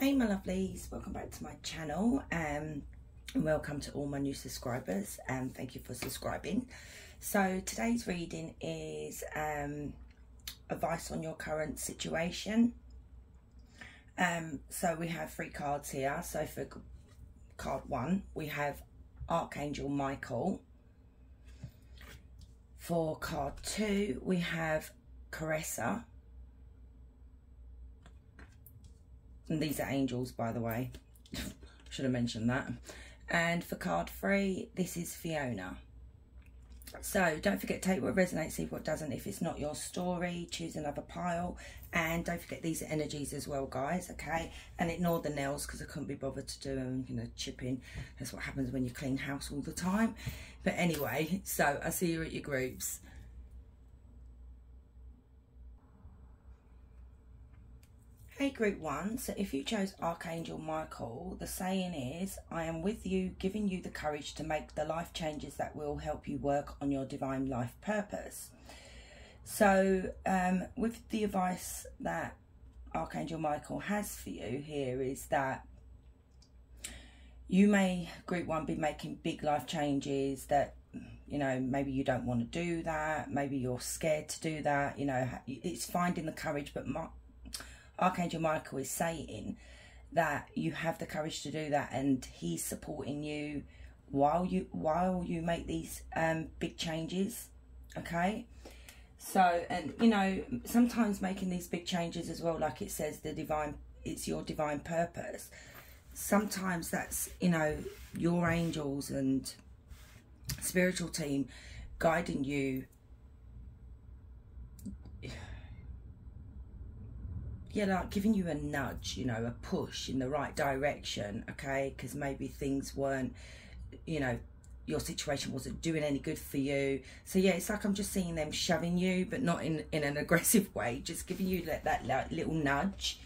Hey my lovelies, welcome back to my channel um, and welcome to all my new subscribers and um, thank you for subscribing. So today's reading is um, advice on your current situation. Um, so we have three cards here. So for card one, we have Archangel Michael. For card two, we have Caressa. And these are angels, by the way. Should have mentioned that. And for card three, this is Fiona. So don't forget, take what resonates, see what doesn't. If it's not your story, choose another pile. And don't forget these are energies as well, guys, okay? And ignore the nails because I couldn't be bothered to do them, you know, chipping. That's what happens when you clean house all the time. But anyway, so I'll see you at your groups. Hey group one, so if you chose Archangel Michael, the saying is, I am with you, giving you the courage to make the life changes that will help you work on your divine life purpose. So um, with the advice that Archangel Michael has for you here is that you may, group one, be making big life changes that you know maybe you don't want to do that. Maybe you're scared to do that. You know it's finding the courage but Archangel Michael is saying that you have the courage to do that and he's supporting you while you while you make these um, big changes okay? So and you know sometimes making these big changes as well like it says the divine it's your divine purpose. Sometimes that's you know your angels and spiritual team guiding you yeah, like giving you a nudge, you know, a push in the right direction, okay? Because maybe things weren't, you know, your situation wasn't doing any good for you. So yeah, it's like I'm just seeing them shoving you, but not in in an aggressive way, just giving you that that, that little nudge,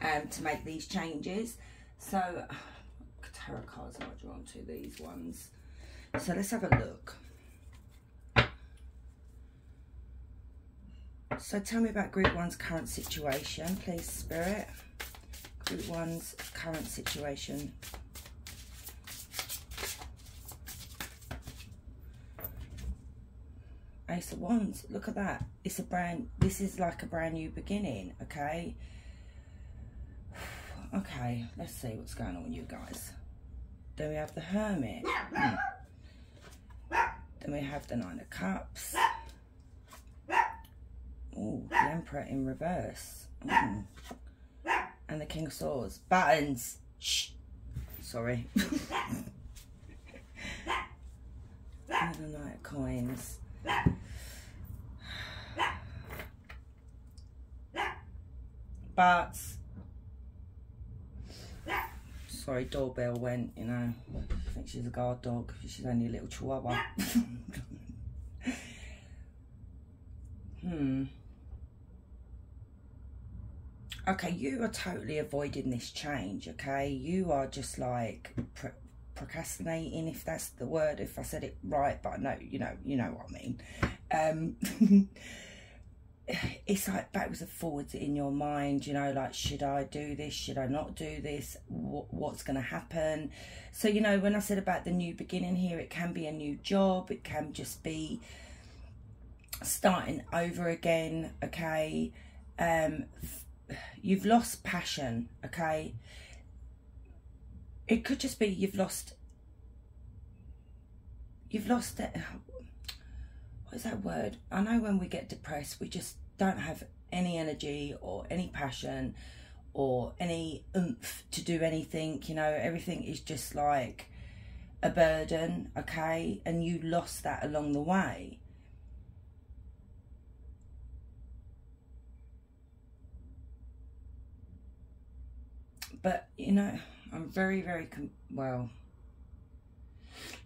um, to make these changes. So tarot cards am drawn to these ones? So let's have a look. So tell me about Group 1's current situation, please, Spirit. Group 1's current situation. Ace of Wands, look at that. It's a brand, this is like a brand new beginning, okay? Okay, let's see what's going on with you guys. Then we have the Hermit. Hmm. then we have the Nine of Cups. Oh, the Emperor in reverse. Mm. And the King of Swords. Buttons. Shh. Sorry. and the Knight of Coins. But sorry, doorbell went, you know. I think she's a guard dog. She's only a little chihuahua. hmm okay, you are totally avoiding this change, okay? You are just like pro procrastinating, if that's the word, if I said it right, but no, you know, you know what I mean. Um, it's like backwards and forwards in your mind, you know, like, should I do this? Should I not do this? What, what's going to happen? So, you know, when I said about the new beginning here, it can be a new job. It can just be starting over again, okay? Um, you've lost passion, okay? It could just be you've lost, you've lost it. What is that word? I know when we get depressed, we just don't have any energy or any passion or any oomph to do anything, you know, everything is just like a burden, okay? And you lost that along the way. But, you know, I'm very, very, well,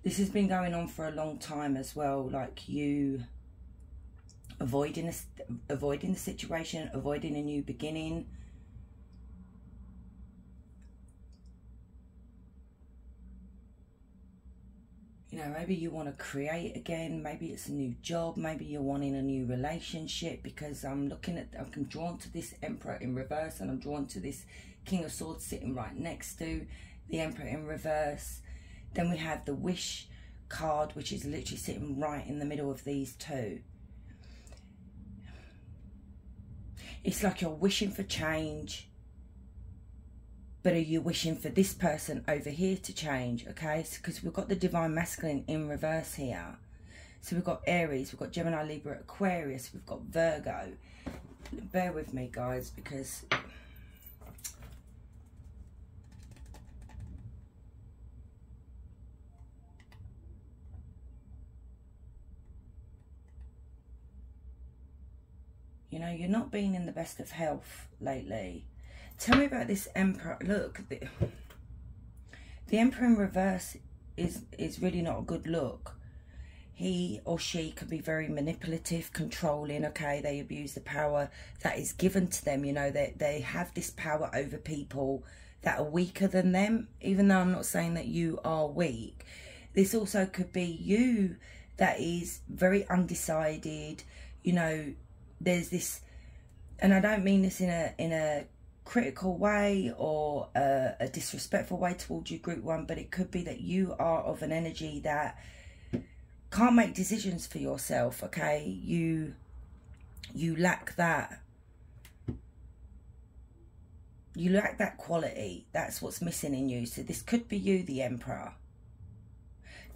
this has been going on for a long time as well. Like you avoiding, avoiding the situation, avoiding a new beginning. You know, maybe you want to create again. Maybe it's a new job. Maybe you're wanting a new relationship because I'm looking at, I'm drawn to this Emperor in reverse and I'm drawn to this King of Swords sitting right next to the Emperor in reverse. Then we have the Wish card, which is literally sitting right in the middle of these two. It's like you're wishing for change but are you wishing for this person over here to change okay because we've got the divine masculine in reverse here so we've got aries we've got gemini libra aquarius we've got virgo bear with me guys because you know you're not being in the best of health lately Tell me about this emperor. Look, the, the emperor in reverse is is really not a good look. He or she can be very manipulative, controlling. Okay, they abuse the power that is given to them. You know, they they have this power over people that are weaker than them. Even though I'm not saying that you are weak, this also could be you that is very undecided. You know, there's this, and I don't mean this in a in a critical way or a, a, disrespectful way towards you group one but it could be that you are of an energy that can't make decisions for yourself okay? You you lack that you lack that quality. That's what's missing in you. So this could be you the emperor.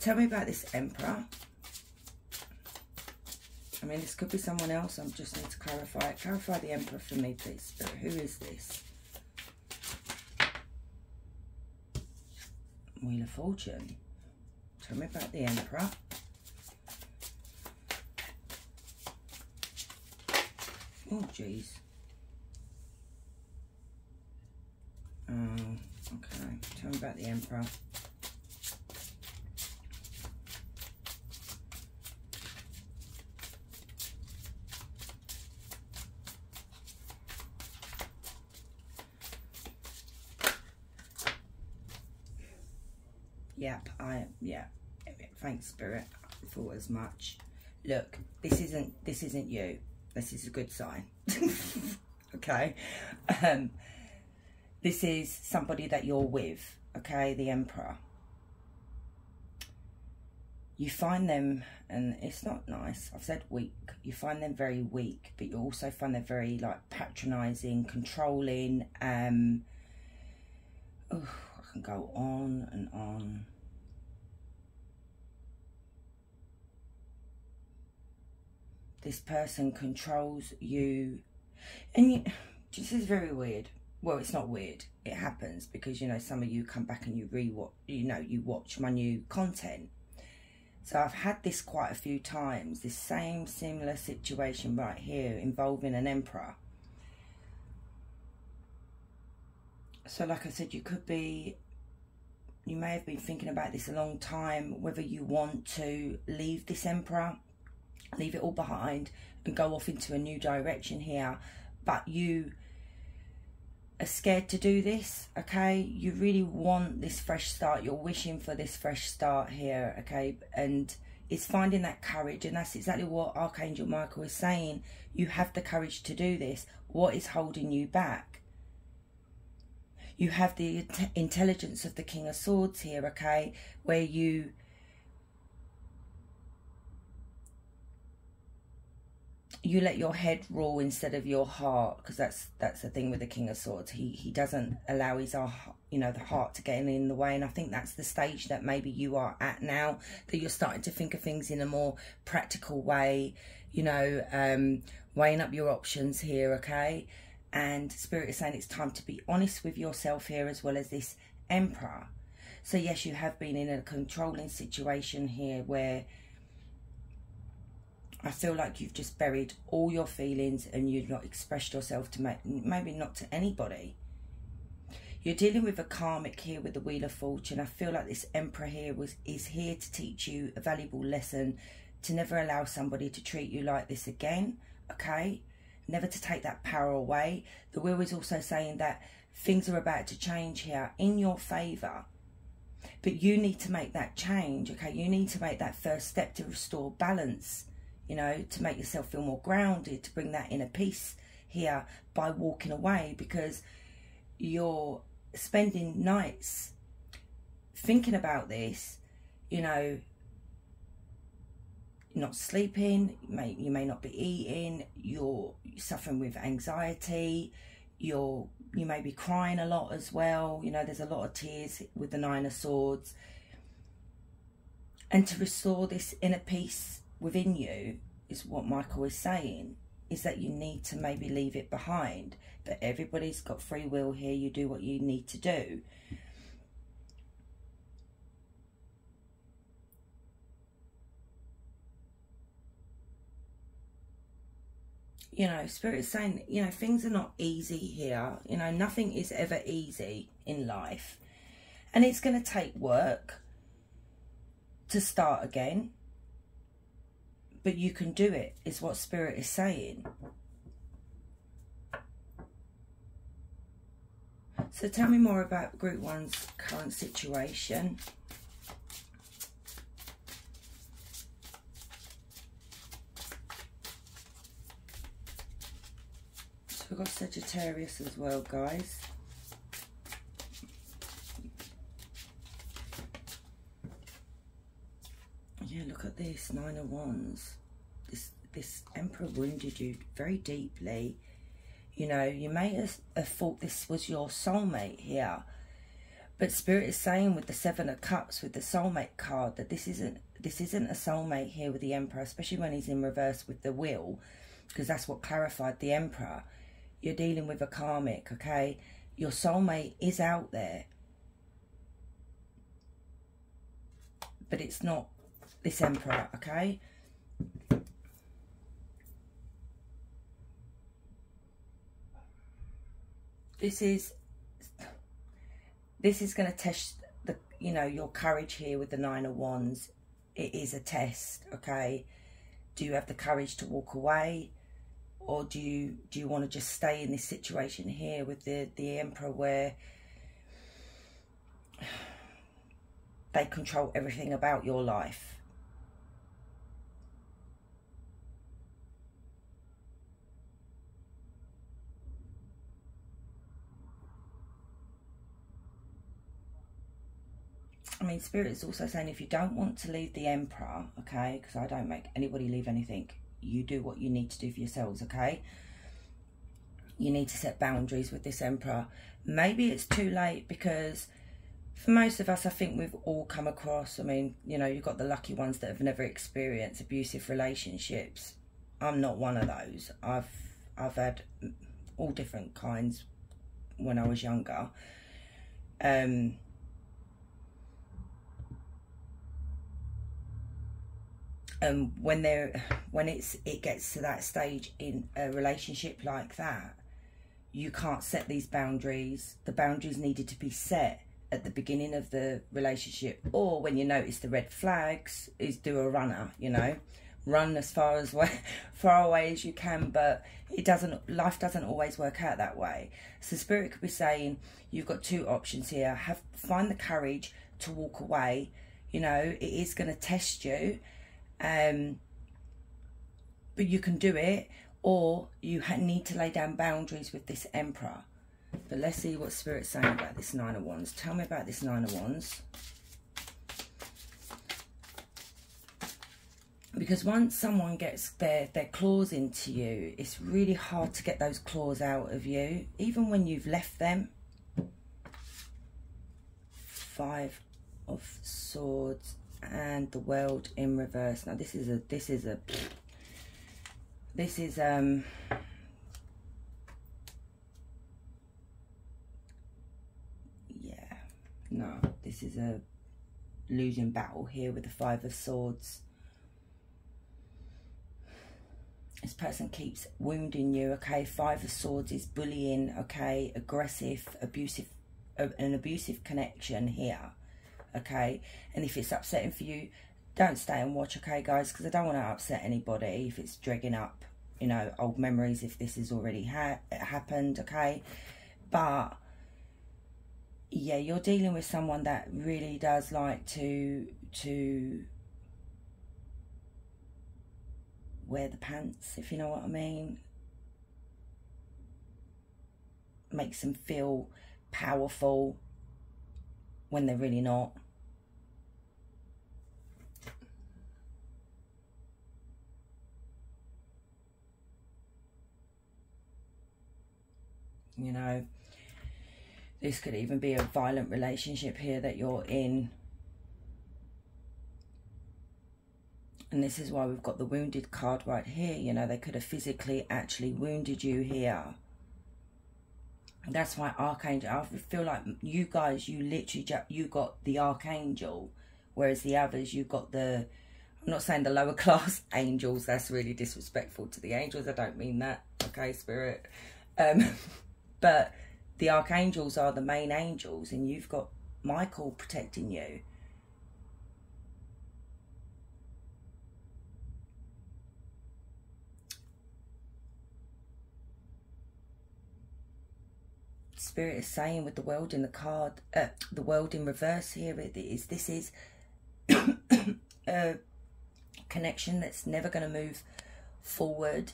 Tell me about this emperor I mean, this could be someone else. I just need to clarify it. Clarify the Emperor for me, please, Spirit. Who is this? Wheel of Fortune. Tell me about the Emperor. Oh, jeez. Um, okay. Tell me about the Emperor. Yep, I yeah. Thanks, Spirit. Thought as much. Look, this isn't this isn't you. This is a good sign. okay. Um this is somebody that you're with, okay, the Emperor. You find them, and it's not nice, I've said weak, you find them very weak, but you also find them very, like, patronising, controlling, um, oh, I can go on and on. This person controls you. And you, this is very weird. Well it's not weird. It happens because you know some of you come back and you re-watch you know you watch my new content. So I've had this quite a few times this same similar situation right here involving an emperor. So like I said you could be you may have been thinking about this a long time whether you want to leave this emperor leave it all behind and go off into a new direction here. But you are scared to do this okay? You really want this fresh start. You're wishing for this fresh start here okay? And it's finding that courage and that's exactly what archangel michael is saying. You have the courage to do this. What is holding you back? You have the intelligence of the king of swords here okay? Where you you let your head rule instead of your heart because that's that's the thing with the king of swords. He he doesn't allow his uh, you know the heart to get in the way. And i think that's the stage that maybe you are at now that you're starting to think of things in a more practical way you know um weighing up your options here okay? And spirit is saying it's time to be honest with yourself here as well as this emperor. So yes you have been in a controlling situation here where I feel like you've just buried all your feelings and you've not expressed yourself to maybe not to anybody. You're dealing with a karmic here with the Wheel of Fortune. I feel like this Emperor here was is here to teach you a valuable lesson to never allow somebody to treat you like this again, okay? Never to take that power away. The Wheel is also saying that things are about to change here in your favour But you need to make that change, okay? You need to make that first step to restore balance, you know, to make yourself feel more grounded, to bring that inner peace here by walking away because you're spending nights thinking about this, you know, not sleeping, you may, you may not be eating, you're suffering with anxiety, you're you may be crying a lot as well. You know, there's a lot of tears with the Nine of Swords. And to restore this inner peace within you is what Michael is saying, is that you need to maybe leave it behind. But everybody's got free will here. You do what you need to do. you know, Spirit is saying, you know, things are not easy here. You know, nothing is ever easy in life. And it's going to take work to start again. But you can do it, is what Spirit is saying. So tell me more about Group 1's current situation. So we've got Sagittarius as well, guys. Yeah, look at this, Nine of Wands. This, this Emperor wounded you very deeply. You know, you may have, have thought this was your soulmate here. But Spirit is saying with the Seven of Cups, with the soulmate card, that this isn't this isn't a soulmate here with the Emperor, especially when he's in reverse with the Wheel, because that's what clarified the Emperor you're dealing with a karmic, okay? Your soulmate is out there. But it's not this emperor, okay? This is this is going to test the you know your courage here with the nine of wands. It is a test okay? Do you have the courage to walk away? Or do you do you want to just stay in this situation here with the the emperor where they control everything about your life I mean, Spirit is also saying if you don't want to leave the Emperor, okay, because I don't make anybody leave anything, you do what you need to do for yourselves, okay? You need to set boundaries with this emperor. Maybe it's too late because for most of us, I think we've all come across, I mean, you know, you've got the lucky ones that have never experienced abusive relationships. I'm not one of those. I've I've had all different kinds when I was younger. Um, um, when they're when it's it gets to that stage in a relationship like that, you can't set these boundaries. The boundaries needed to be set at the beginning of the relationship, or when you notice the red flags, is do a runner. You know, run as far as way, far away as you can, but it doesn't. Life doesn't always work out that way. So spirit could be saying you've got two options here. Have find the courage to walk away. You know, it is going to test you um, but you can do it, or you need to lay down boundaries with this Emperor. But let's see what Spirit's saying about this Nine of Wands. Tell me about this Nine of Wands. Because once someone gets their, their claws into you, it's really hard to get those claws out of you, even when you've left them. Five of Swords and the world in reverse. Now this is a this is a this is um yeah. No this is a losing battle here with the five of swords. This person keeps wounding you okay? Five of swords is bullying okay? Aggressive abusive uh, an abusive connection here okay? And if it's upsetting for you, don't stay and watch, okay, guys? Because I don't want to upset anybody if it's dragging up, you know, old memories if this has already ha happened, okay? But yeah, you're dealing with someone that really does like to to wear the pants, if you know what I mean. Makes them feel powerful when they're really not. You know, this could even be a violent relationship here that you're in. And this is why we've got the wounded card right here. You know, they could have physically actually wounded you here. That's why Archangel, I feel like you guys, you literally, you got the Archangel. Whereas the others, you got the, I'm not saying the lower class angels. That's really disrespectful to the angels. I don't mean that. Okay, Spirit. Um, but the archangels are the main angels, and you've got Michael protecting you. Spirit is saying with the world in the card, uh, the world in reverse here, it is this is a connection that's never going to move forward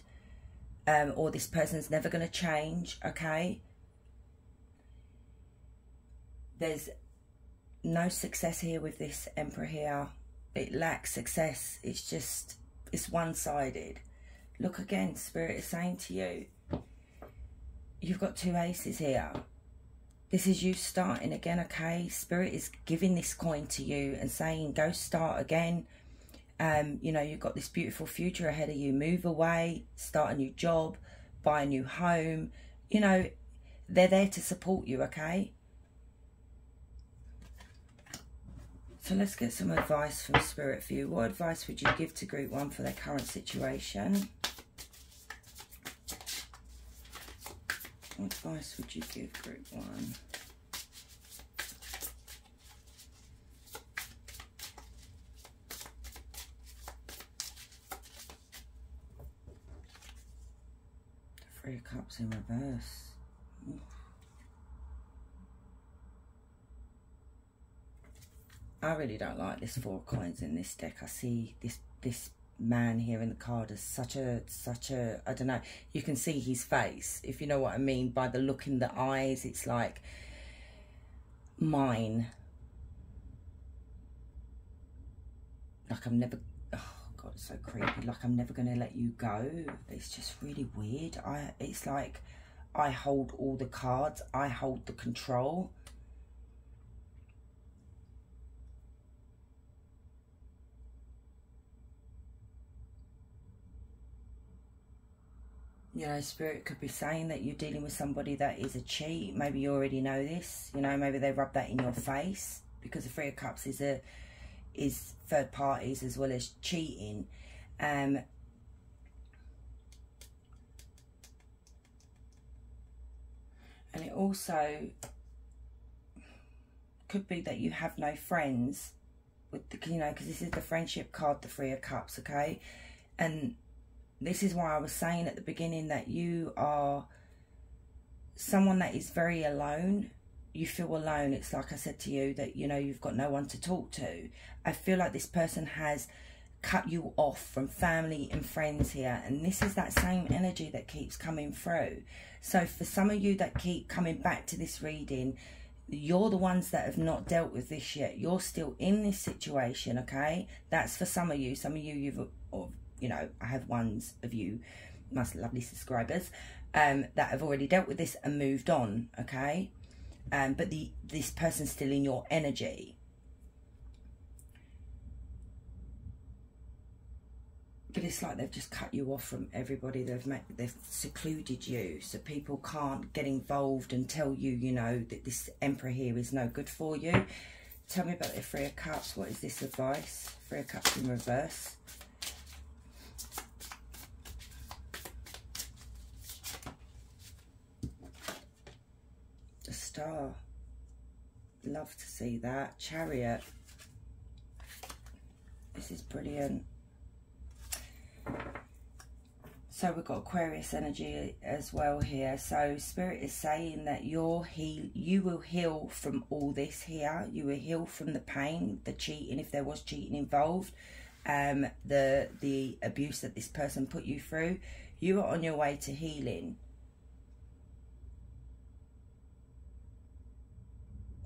um, or this person's never going to change, okay? There's no success here with this Emperor here. It lacks success. It's just, it's one-sided. Look again, Spirit is saying to you, you've got two aces here. This is you starting again, okay? Spirit is giving this coin to you and saying, go start again um, you know, you've got this beautiful future ahead of you. Move away, start a new job, buy a new home. You know, they're there to support you, okay? So let's get some advice from Spirit for you. What advice would you give to Group 1 for their current situation? What advice would you give Group 1? Three of Cups in reverse. I really don't like this four coins in this deck. I see this this man here in the card as such a such a I don't know. You can see his face, if you know what I mean, by the look in the eyes. It's like mine. Like I'm never God, it's so creepy. Like I'm never gonna let you go. It's just really weird. I it's like I hold all the cards. I hold the control. you know, spirit could be saying that you're dealing with somebody that is a cheat. Maybe you already know this. You know, maybe they rub that in your face because the Three of Cups is a is third parties as well as cheating. Um, and it also could be that you have no friends with the, you know, because this is the friendship card, the Three of Cups, okay? And this is why I was saying at the beginning that you are someone that is very alone you feel alone. It's like I said to you that, you know, you've got no one to talk to. I feel like this person has cut you off from family and friends here. And this is that same energy that keeps coming through. So for some of you that keep coming back to this reading, you're the ones that have not dealt with this yet. You're still in this situation, okay? That's for some of you. Some of you, you've, or, you know, I have ones of you, my lovely subscribers, um, that have already dealt with this and moved on, okay? Um, but the this person's still in your energy. But it's like they've just cut you off from everybody. They've met, they've secluded you, so people can't get involved and tell you, you know, that this emperor here is no good for you. Tell me about the Three of Cups. What is this advice? Three of Cups in reverse. Star. Love to see that. Chariot. This is brilliant. So we've got Aquarius energy as well here. So Spirit is saying that you're heal, you will heal from all this here. You will heal from the pain, the cheating, if there was cheating involved, um, the the abuse that this person put you through. You are on your way to healing.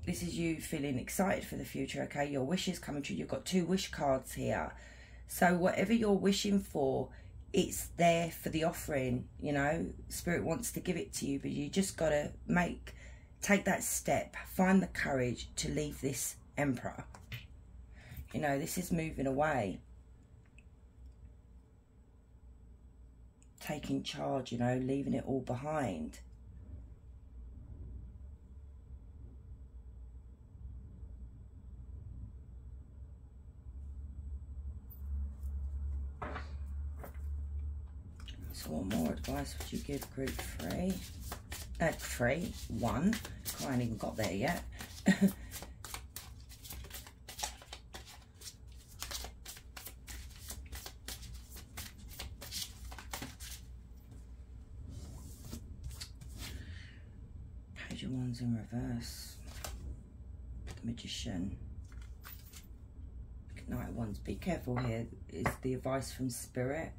This is you feeling excited for the future, okay? Your wishes coming true. You've got two wish cards here. So whatever you're wishing for, it's there for the offering you know spirit wants to give it to you but you just got to make take that step find the courage to leave this emperor you know this is moving away taking charge you know leaving it all behind What more advice would you give group three? Uh, three, one. I haven't even got there yet. Page Wands in reverse. The Magician. Knight Wands. Be careful here. Is the advice from Spirit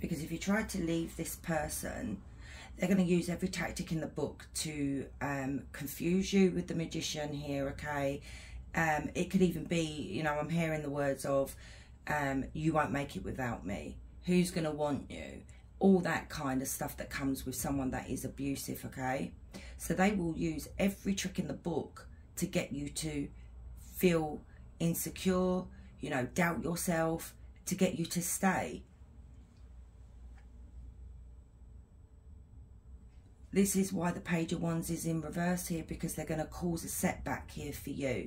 because if you try to leave this person they're going to use every tactic in the book to um, confuse you with the magician here okay? Um, it could even be you know i'm hearing the words of um, you won't make it without me. Who's going to want you? All that kind of stuff that comes with someone that is abusive okay? So they will use every trick in the book to get you to feel insecure you know doubt yourself to get you to stay This is why the page of wands is in reverse here because they're going to cause a setback here for you.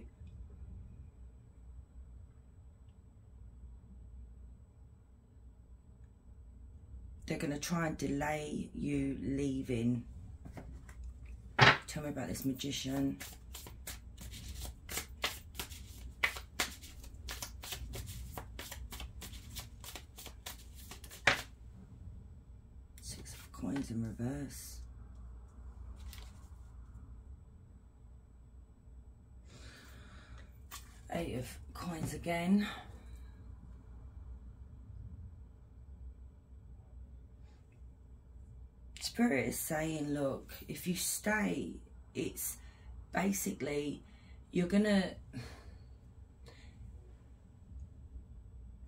They're going to try and delay you leaving. Tell me about this magician. Six of coins in reverse. Eight of coins again. Spirit is saying, look, if you stay, it's basically, you're going to,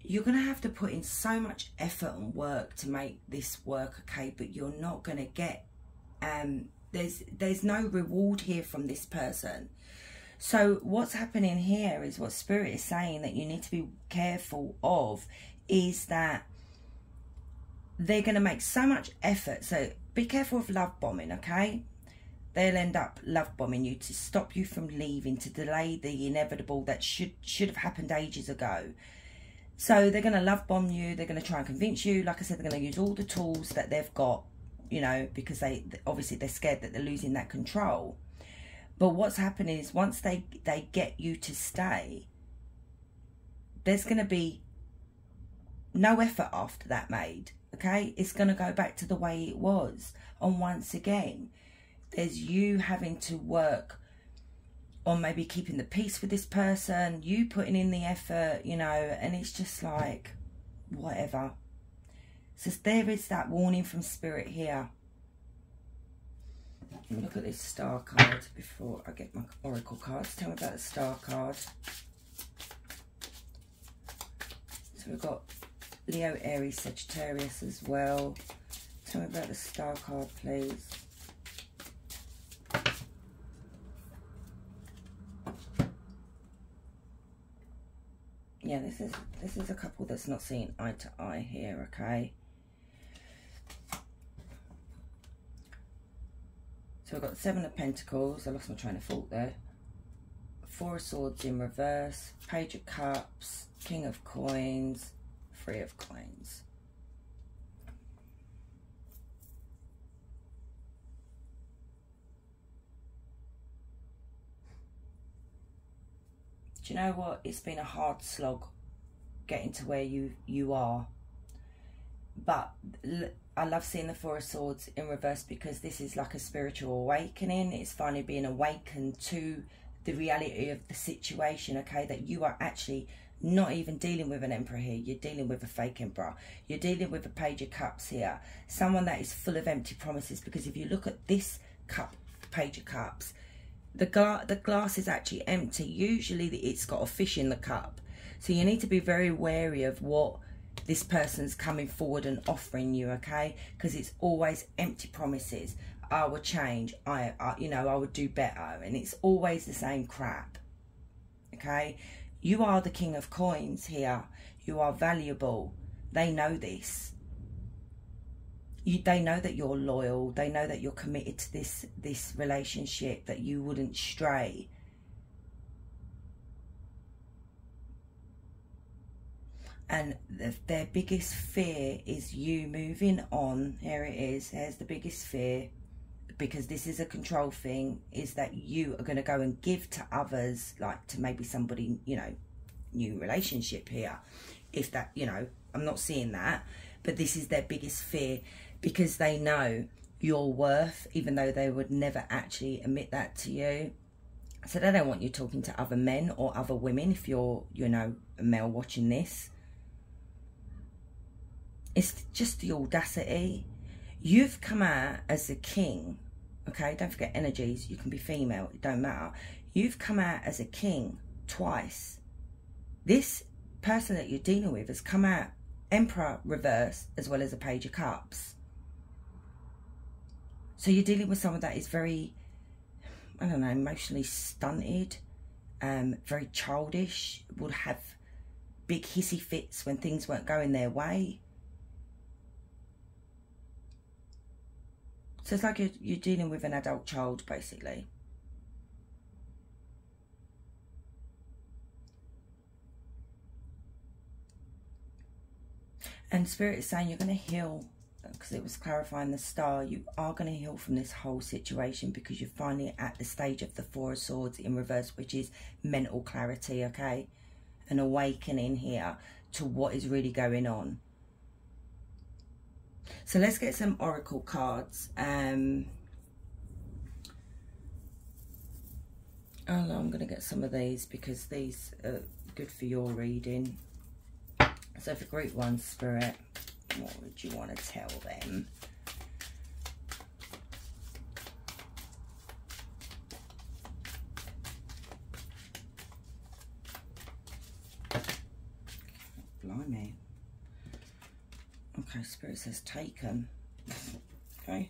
you're going to have to put in so much effort and work to make this work, okay? But you're not going to get, um, there's, there's no reward here from this person so what's happening here is what Spirit is saying that you need to be careful of is that they're going to make so much effort. So be careful of love bombing, okay? They'll end up love bombing you to stop you from leaving, to delay the inevitable that should should have happened ages ago. So they're going to love bomb you. They're going to try and convince you. Like I said, they're going to use all the tools that they've got, you know, because they obviously they're scared that they're losing that control. But what's happening is once they, they get you to stay, there's going to be no effort after that made. Okay, it's going to go back to the way it was. And once again, there's you having to work on maybe keeping the peace with this person, you putting in the effort, you know, and it's just like, whatever. So there is that warning from spirit here. Look at this star card before I get my oracle cards. Tell me about the star card. So we've got Leo, Aries, Sagittarius as well. Tell me about the star card, please. Yeah, this is this is a couple that's not seeing eye to eye here, okay? So I've got Seven of Pentacles. I lost my train of thought there. Four of Swords in reverse. Page of Cups. King of Coins. Three of Coins. Do you know what? It's been a hard slog getting to where you, you are. But I love seeing the Four of Swords in reverse because this is like a spiritual awakening. It's finally being awakened to the reality of the situation, okay? That you are actually not even dealing with an emperor here. You're dealing with a fake emperor. You're dealing with a page of cups here. Someone that is full of empty promises because if you look at this cup, page of cups, the, gla the glass is actually empty. Usually it's got a fish in the cup. So you need to be very wary of what this person's coming forward and offering you, okay? Because it's always empty promises. I will change. I, I, you know, I would do better, and it's always the same crap. Okay, you are the king of coins here. You are valuable. They know this. You, they know that you're loyal. They know that you're committed to this this relationship. That you wouldn't stray. And the, their biggest fear is you moving on. Here it is. Here's the biggest fear. Because this is a control thing is that you are going to go and give to others like to maybe somebody you know new relationship here. If that you know i'm not seeing that. But this is their biggest fear because they know your worth even though they would never actually admit that to you. So they don't want you talking to other men or other women if you're you know a male watching this it's just the audacity. You've come out as a king okay? Don't forget energies you can be female it don't matter. You've come out as a king twice. This person that you're dealing with has come out emperor reverse as well as a page of cups. So you're dealing with someone that is very i don't know emotionally stunted um very childish would have big hissy fits when things weren't going their way So it's like you're, you're dealing with an adult child, basically. And Spirit is saying you're going to heal because it was clarifying the star. You are going to heal from this whole situation because you're finally at the stage of the Four of Swords in reverse, which is mental clarity, okay? An awakening here to what is really going on. So let's get some oracle cards. Um, oh, I'm going to get some of these because these are good for your reading. So for group one, Spirit, what would you want to tell them? Okay, Spirit says taken. okay.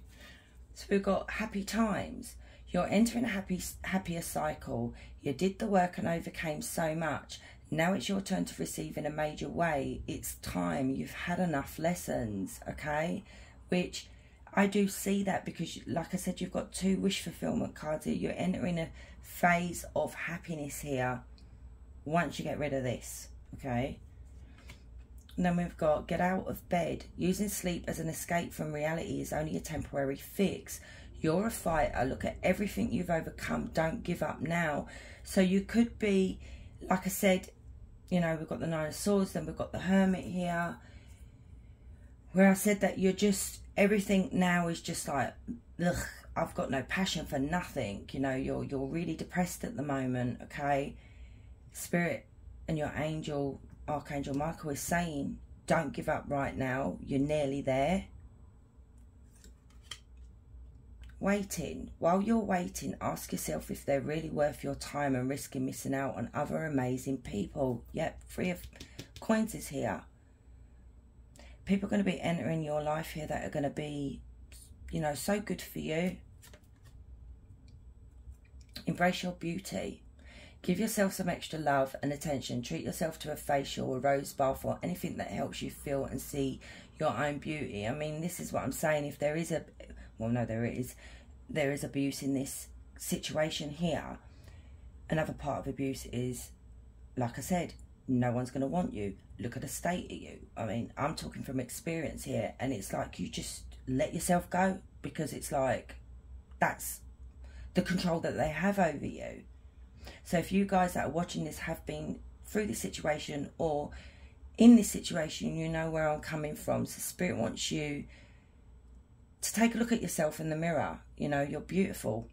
So we've got happy times. You're entering a happy, happier cycle. You did the work and overcame so much. Now it's your turn to receive in a major way. It's time. You've had enough lessons, okay? Which I do see that because, like I said, you've got two wish fulfillment cards here. You're entering a phase of happiness here once you get rid of this, okay? And then we've got get out of bed. Using sleep as an escape from reality is only a temporary fix. You're a fighter. Look at everything you've overcome. Don't give up now. So you could be, like I said, you know, we've got the Nine of Swords, then we've got the Hermit here. Where I said that you're just, everything now is just like, ugh, I've got no passion for nothing. You know, you're, you're really depressed at the moment, okay? Spirit and your angel Archangel Michael is saying, don't give up right now. You're nearly there. Waiting. While you're waiting, ask yourself if they're really worth your time and risking missing out on other amazing people. Yep, three of coins is here. People are going to be entering your life here that are going to be, you know, so good for you. Embrace your beauty. Give yourself some extra love and attention. Treat yourself to a facial, a rose bath, or anything that helps you feel and see your own beauty. I mean, this is what I'm saying. If there is a, well, no, there is, there is abuse in this situation here. Another part of abuse is, like I said, no one's going to want you. Look at the state of you. I mean, I'm talking from experience here, and it's like you just let yourself go because it's like that's the control that they have over you. So if you guys that are watching this have been through this situation or in this situation, you know where I'm coming from. So Spirit wants you to take a look at yourself in the mirror. You know, you're beautiful.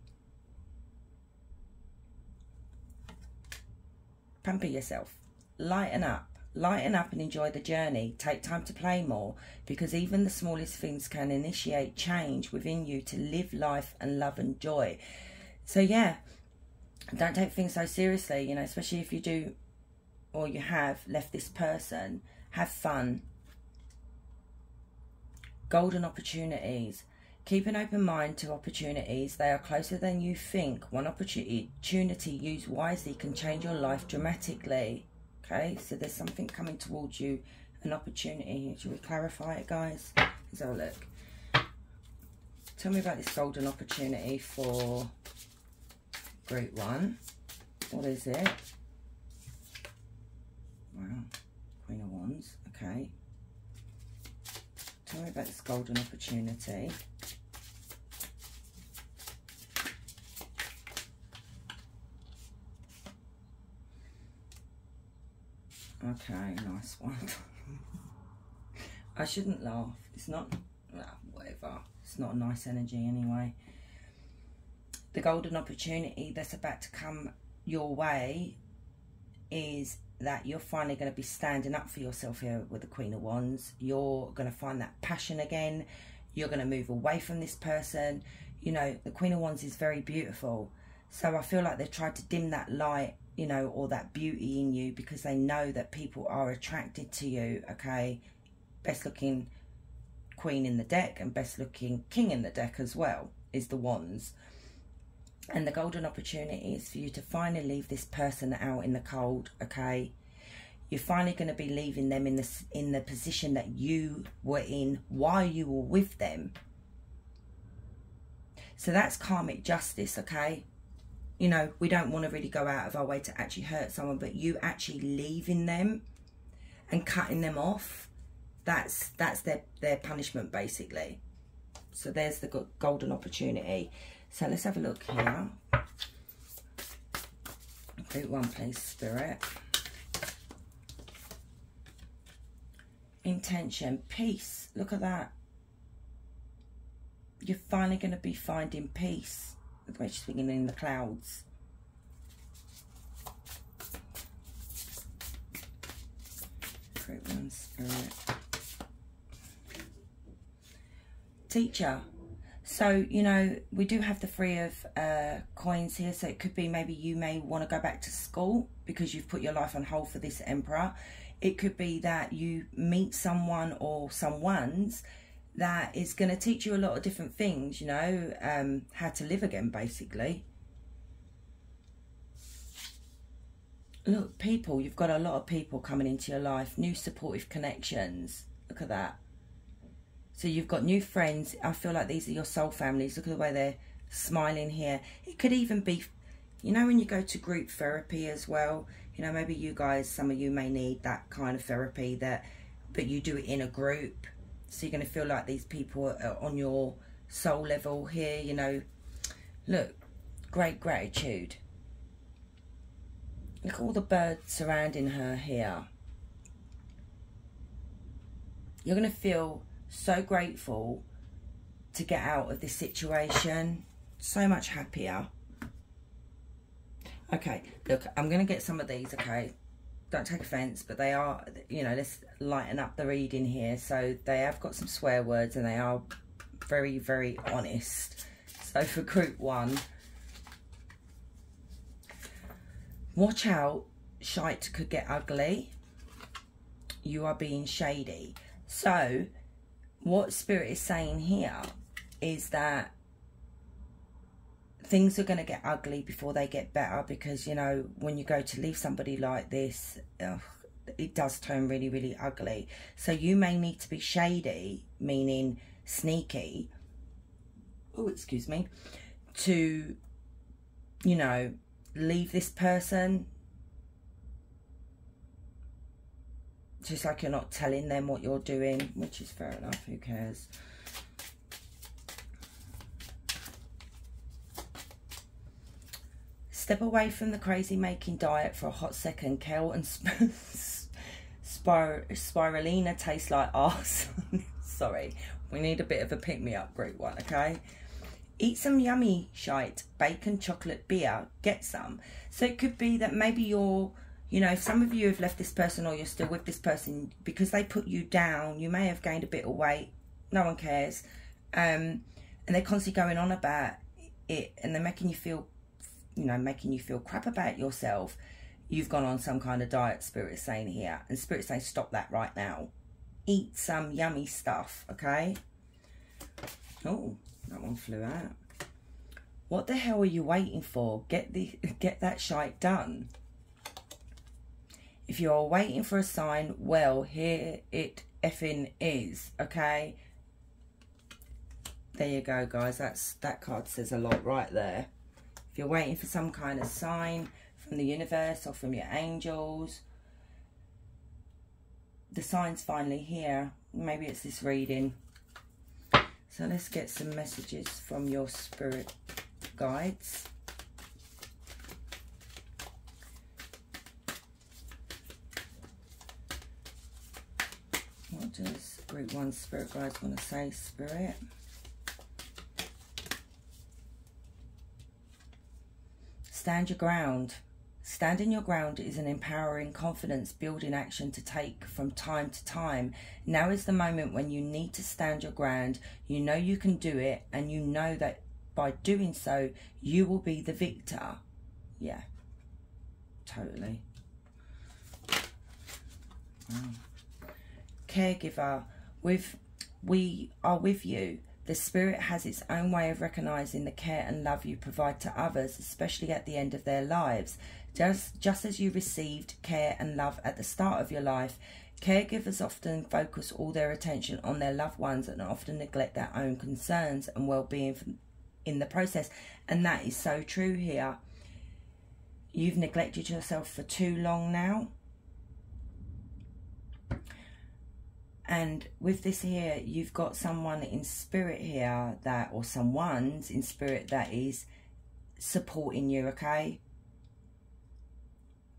Pamper yourself. Lighten up. Lighten up and enjoy the journey. Take time to play more because even the smallest things can initiate change within you to live life and love and joy. So, yeah, don't take things so seriously, you know, especially if you do or you have left this person. Have fun. Golden opportunities. Keep an open mind to opportunities. They are closer than you think. One opportunity used wisely can change your life dramatically. Okay, so there's something coming towards you, an opportunity. Should we clarify it, guys? Let's have a look. Tell me about this golden opportunity for group one. What is it? Wow, Queen of Wands, okay. Tell me about this golden opportunity. Okay, nice one. I shouldn't laugh. It's not, well, whatever. It's not a nice energy anyway. The golden opportunity that's about to come your way is that you're finally going to be standing up for yourself here with the Queen of Wands. You're going to find that passion again. You're going to move away from this person. You know, the Queen of Wands is very beautiful. So I feel like they've tried to dim that light you know, or that beauty in you because they know that people are attracted to you, okay? Best looking queen in the deck and best looking king in the deck as well is the wands. And the golden opportunity is for you to finally leave this person out in the cold, okay? You're finally going to be leaving them in the, in the position that you were in while you were with them. So that's karmic justice, okay? you know, we don't want to really go out of our way to actually hurt someone, but you actually leaving them and cutting them off, that's that's their, their punishment basically. So there's the golden opportunity. So let's have a look here. Group one, please, Spirit. Intention, peace. Look at that. You're finally going to be finding peace way she's swinging in the clouds. Great one, Spirit. Teacher. So, you know, we do have the three of uh, coins here. So it could be maybe you may want to go back to school because you've put your life on hold for this emperor. It could be that you meet someone or someone's that is going to teach you a lot of different things, you know, um, how to live again, basically. Look, people, you've got a lot of people coming into your life, new supportive connections. Look at that. So you've got new friends. I feel like these are your soul families. Look at the way they're smiling here. It could even be, you know, when you go to group therapy as well, you know, maybe you guys, some of you may need that kind of therapy that, but you do it in a group so you're going to feel like these people are on your soul level here, you know. Look, great gratitude. Look at all the birds surrounding her here. You're going to feel so grateful to get out of this situation. So much happier. Okay, look, I'm going to get some of these, okay? don't take offence, but they are, you know, let's lighten up the reading here. So they have got some swear words and they are very, very honest. So for group one, watch out, shite could get ugly. You are being shady. So what Spirit is saying here is that things are going to get ugly before they get better because you know when you go to leave somebody like this ugh, it does turn really really ugly. So you may need to be shady meaning sneaky oh excuse me to you know leave this person just like you're not telling them what you're doing which is fair enough who cares Step away from the crazy making diet for a hot second. Kale and spir spirulina taste like arse. Sorry. We need a bit of a pick me up, group one, okay? Eat some yummy shite, bacon, chocolate, beer, get some. So it could be that maybe you're, you know, if some of you have left this person or you're still with this person because they put you down, you may have gained a bit of weight, no one cares. Um, and they're constantly going on about it and they're making you feel, you know, making you feel crap about yourself. You've gone on some kind of diet, Spirit is saying here. And Spirit is saying, stop that right now eat some yummy stuff, okay? Oh, that one flew out. What the hell are you waiting for? Get the get that shite done. If you're waiting for a sign, well, here it effing is, okay? There you go, guys. That's that card says a lot right there. If you're waiting for some kind of sign from the universe or from your angels, the sign's finally here. Maybe it's this reading. So let's get some messages from your spirit guides. Does group one spirit guides want to say, spirit? Stand your ground. Standing your ground is an empowering, confidence building action to take from time to time. Now is the moment when you need to stand your ground. You know you can do it, and you know that by doing so, you will be the victor. Yeah, totally. Caregiver, with we are with you. The spirit has its own way of recognizing the care and love you provide to others, especially at the end of their lives. Just, just as you received care and love at the start of your life, caregivers often focus all their attention on their loved ones and often neglect their own concerns and well-being in the process. And that is so true here. You've neglected yourself for too long now. And with this here, you've got someone in spirit here that, or someone's in spirit that is supporting you, okay?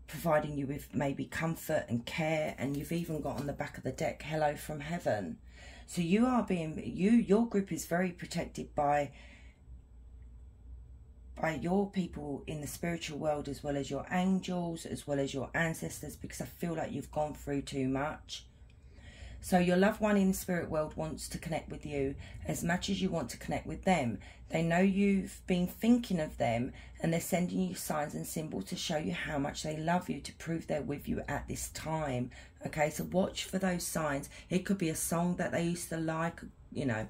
providing you with maybe comfort and care and you've even got on the back of the deck hello from heaven so you are being you your group is very protected by by your people in the spiritual world as well as your angels as well as your ancestors because i feel like you've gone through too much so your loved one in the spirit world wants to connect with you as much as you want to connect with them. They know you've been thinking of them and they're sending you signs and symbols to show you how much they love you to prove they're with you at this time. Okay, so watch for those signs. It could be a song that they used to like, you know,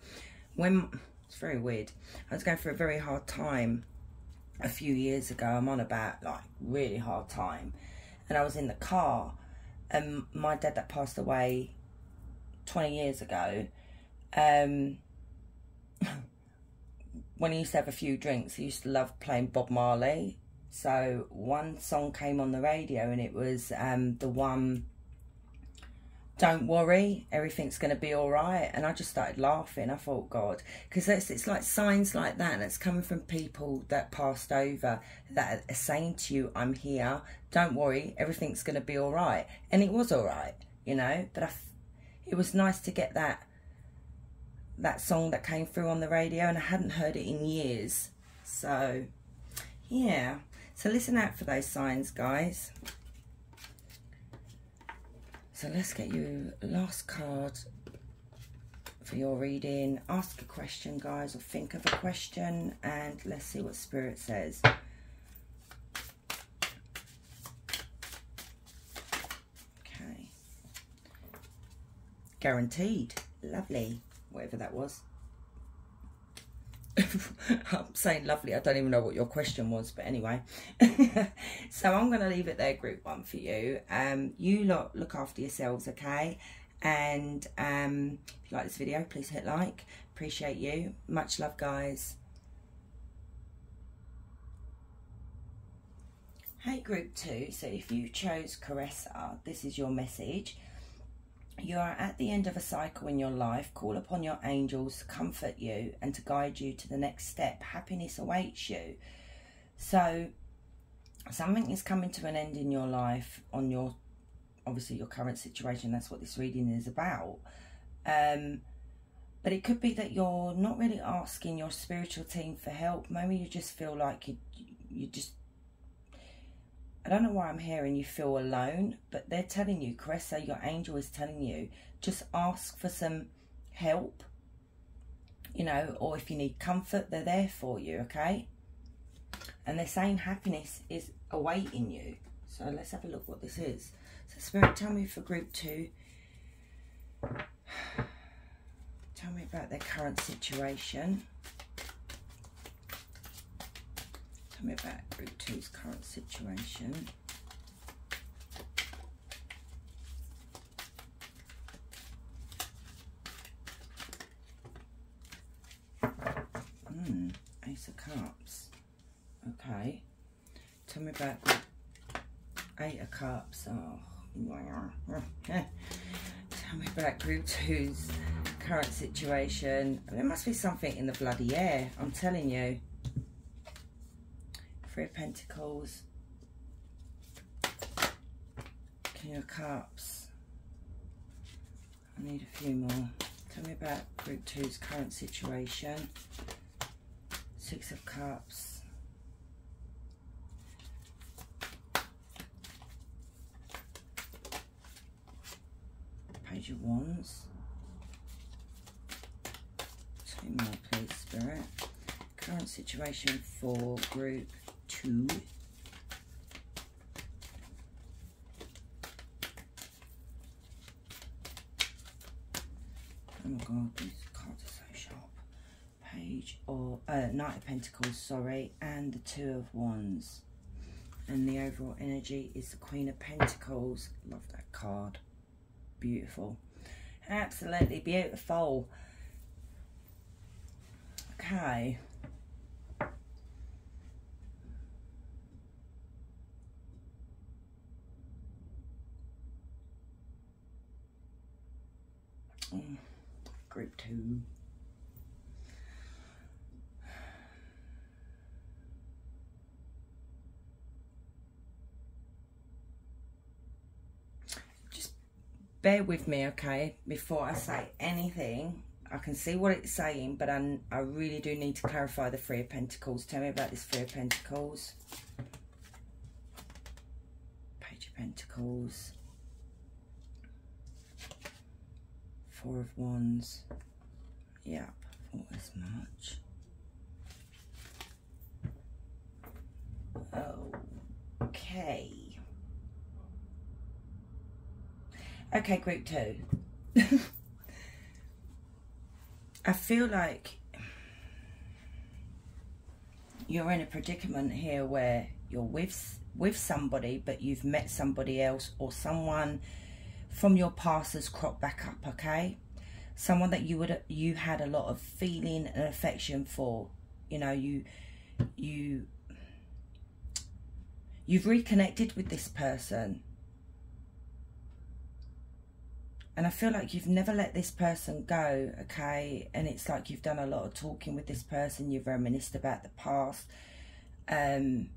when it's very weird. I was going through a very hard time a few years ago. I'm on about like really hard time. And I was in the car and my dad that passed away 20 years ago, um, when he used to have a few drinks, he used to love playing Bob Marley. So one song came on the radio and it was um, the one, Don't Worry, Everything's Going to Be All Right. And I just started laughing. I thought, God, because it's, it's like signs like that and it's coming from people that passed over that are saying to you, I'm here, don't worry, everything's going to be all right. And it was all right, you know, but I it was nice to get that that song that came through on the radio and I hadn't heard it in years. So, yeah. So listen out for those signs, guys. So let's get you last card for your reading. Ask a question, guys, or think of a question, and let's see what Spirit says. Guaranteed. Lovely. Whatever that was. I'm saying lovely. I don't even know what your question was, but anyway. so I'm going to leave it there, group one for you. Um, you lot look after yourselves, okay? And um, if you like this video, please hit like. Appreciate you. Much love, guys. Hey, group two. So if you chose Caressa, this is your message. You are at the end of a cycle in your life. Call upon your angels to comfort you and to guide you to the next step. Happiness awaits you. So, something is coming to an end in your life on your, obviously, your current situation. That's what this reading is about. Um, but it could be that you're not really asking your spiritual team for help. Maybe you just feel like you, you just. I don't know why I'm hearing you feel alone, but they're telling you, Caressa, your angel is telling you, just ask for some help, you know, or if you need comfort, they're there for you, okay? And they're saying happiness is awaiting you. So let's have a look what this is. So Spirit, tell me for group two. Tell me about their current situation. Tell me about group two's current situation. Hmm, Ace of Cups. Okay. Tell me about Eight of Cups. Oh, tell me about group two's current situation. There must be something in the bloody air, I'm telling you. Three of Pentacles. King of Cups. I need a few more. Tell me about group two's current situation. Six of Cups. Page of Wands. Two more, please, Spirit. Current situation for group two. Oh my god, these cards are so sharp. Page or uh, Knight of Pentacles, sorry, and the Two of Wands. And the overall energy is the Queen of Pentacles. Love that card. Beautiful. Absolutely beautiful. Okay. Mm, Just bear with me, okay, before I say anything. I can see what it's saying, but I, I really do need to clarify the Three of Pentacles. Tell me about this Three of Pentacles. Page of Pentacles. Four of Wands. Yep, thought as much. Okay. Okay, group two. I feel like you're in a predicament here where you're with with somebody but you've met somebody else or someone from your past has cropped back up okay someone that you would you had a lot of feeling and affection for you know you you you've reconnected with this person and I feel like you've never let this person go, okay? And it's like you've done a lot of talking with this person, you've reminisced about the past. Um,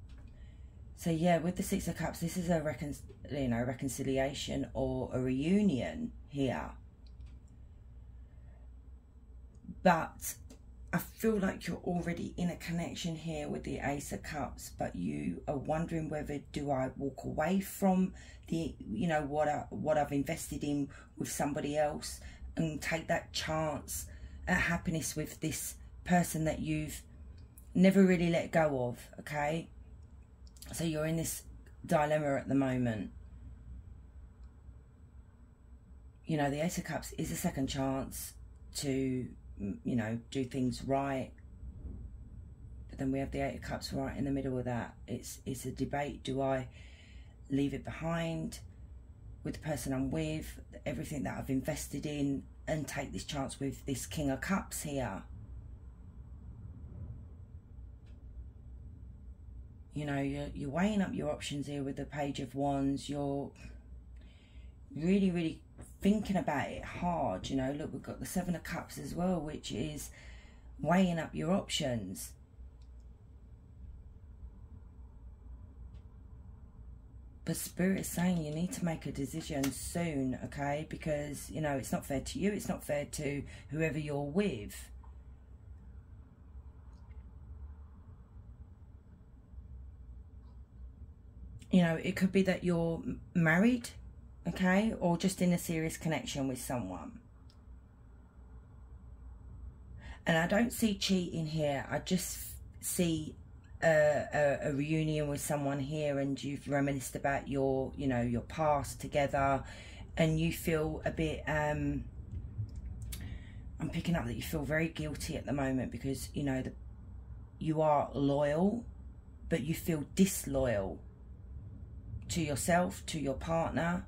so yeah, with the Six of Cups, this is a recon you know reconciliation or a reunion here. But I feel like you're already in a connection here with the Ace of Cups, but you are wondering whether do I walk away from the, you know, what I, what I've invested in with somebody else and take that chance at happiness with this person that you've never really let go of, okay? So you're in this dilemma at the moment. You know, the Ace of Cups is a second chance to you know, do things right. But then we have the Eight of Cups right in the middle of that. It's it's a debate. Do I leave it behind with the person I'm with, everything that I've invested in, and take this chance with this King of Cups here? You know, you're, you're weighing up your options here with the Page of Wands. You're really, really thinking about it hard. You know, look, we've got the Seven of Cups as well, which is weighing up your options. But Spirit is saying you need to make a decision soon, okay? Because, you know, it's not fair to you. It's not fair to whoever you're with. You know, it could be that you're married, okay? Or just in a serious connection with someone. And I don't see cheating here. I just see a, a, a, reunion with someone here and you've reminisced about your, you know, your past together and you feel a bit, um, I'm picking up that you feel very guilty at the moment because, you know, the, you are loyal, but you feel disloyal to yourself, to your partner.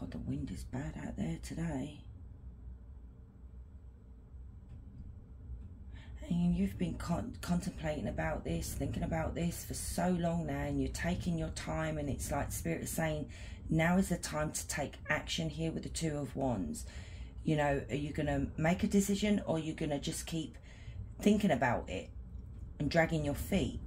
God, the wind is bad out there today. and you've been con contemplating about this, thinking about this for so long now, and you're taking your time, and it's like Spirit is saying, now is the time to take action here with the Two of Wands. You know, are you going to make a decision, or are you going to just keep thinking about it and dragging your feet?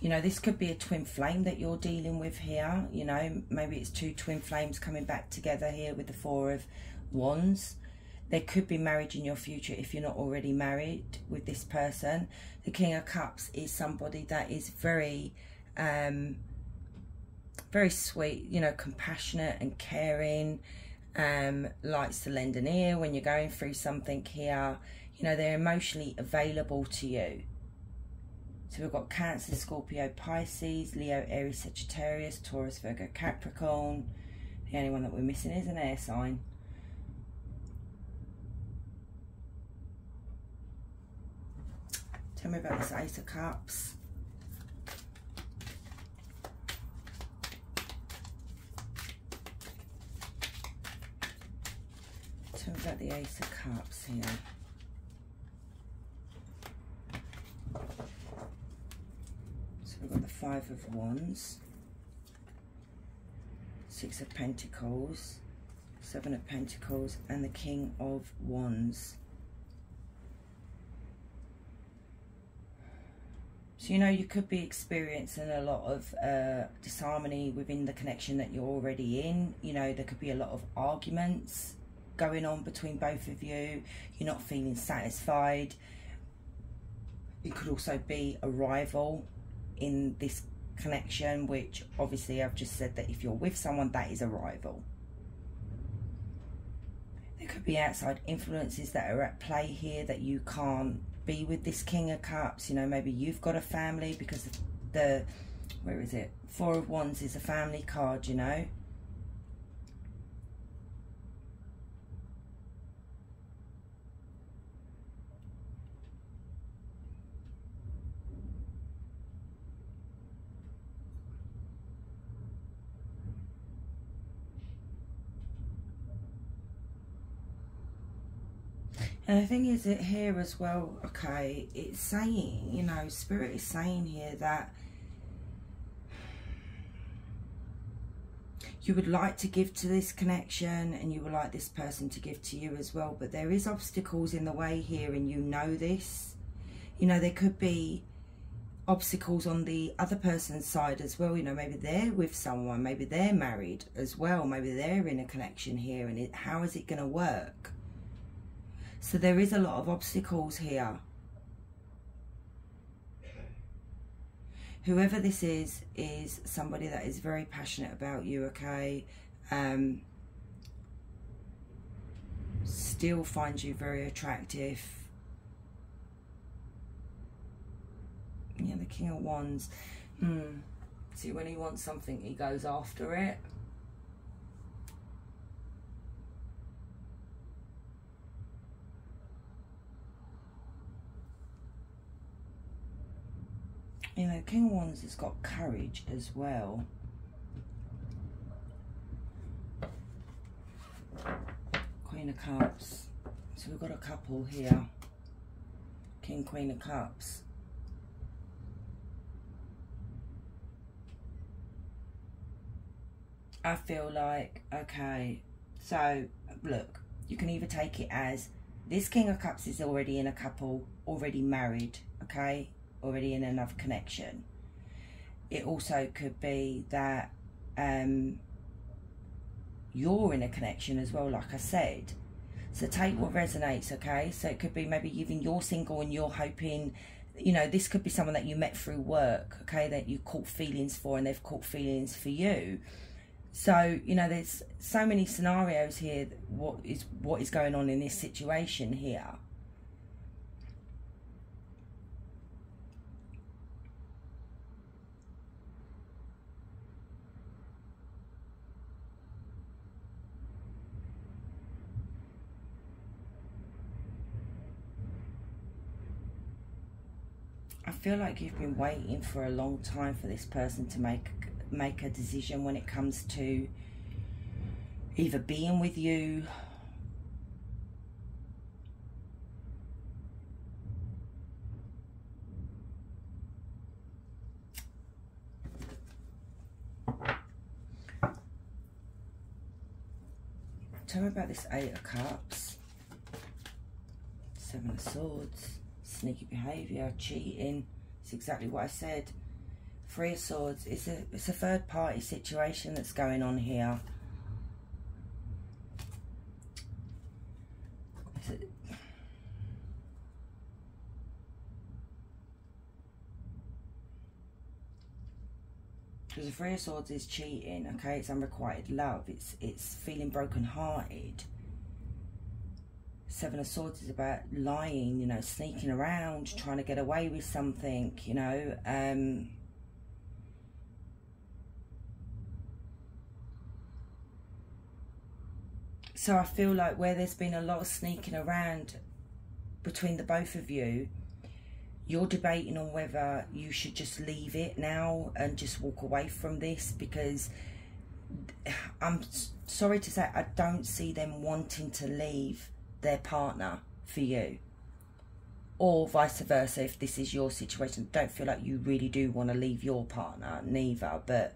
You know, this could be a twin flame that you're dealing with here. You know, maybe it's two twin flames coming back together here with the Four of Wands there could be marriage in your future if you're not already married with this person. The King of Cups is somebody that is very, um, very sweet, you know, compassionate and caring, um, likes to lend an ear when you're going through something here. You know, they're emotionally available to you. So we've got Cancer, Scorpio, Pisces, Leo, Aries, Sagittarius, Taurus, Virgo, Capricorn. The only one that we're missing is an air sign. Tell me about this Ace of Cups. Tell me about the Ace of Cups here. So we've got the Five of Wands, Six of Pentacles, Seven of Pentacles, and the King of Wands. So, you know, you could be experiencing a lot of uh, disharmony within the connection that you're already in. You know, there could be a lot of arguments going on between both of you. You're not feeling satisfied. It could also be a rival in this connection, which obviously I've just said that if you're with someone, that is a rival. There could be outside influences that are at play here that you can't be with this King of Cups. You know, maybe you've got a family because the, where is it? Four of Wands is a family card, you know. And the thing is that here as well, okay, it's saying, you know, Spirit is saying here that you would like to give to this connection and you would like this person to give to you as well. But there is obstacles in the way here and you know this. You know, there could be obstacles on the other person's side as well. You know, maybe they're with someone, maybe they're married as well. Maybe they're in a connection here and it, how is it going to work? So there is a lot of obstacles here. Whoever this is, is somebody that is very passionate about you, okay? Um, still finds you very attractive. Yeah, the King of Wands. Hmm. See, when he wants something, he goes after it. You know, King of Wands has got courage as well. Queen of Cups. So we've got a couple here. King, Queen of Cups. I feel like, okay, so look, you can either take it as this King of Cups is already in a couple, already married, okay? Already in another connection. it also could be that um, you're in a connection as well, like I said. So take what resonates, okay? So it could be maybe even you're single and you're hoping, you know, this could be someone that you met through work, okay, that you caught feelings for and they've caught feelings for you. So, you know, there's so many scenarios here. What is what is going on in this situation here? I feel like you've been waiting for a long time for this person to make make a decision when it comes to either being with you Tell me about this Eight of Cups, Seven of Swords, sneaky behaviour, cheating. It's exactly what I said. Three of Swords. It's a it's a third party situation that's going on here. Because the Three of Swords is cheating, okay? It's unrequited love. It's it's feeling broken hearted. Seven of Swords is about lying, you know, sneaking around, trying to get away with something, you know. Um, so I feel like where there's been a lot of sneaking around between the both of you, you're debating on whether you should just leave it now and just walk away from this because I'm sorry to say I don't see them wanting to leave their partner for you. Or vice versa if this is your situation. Don't feel like you really do want to leave your partner neither but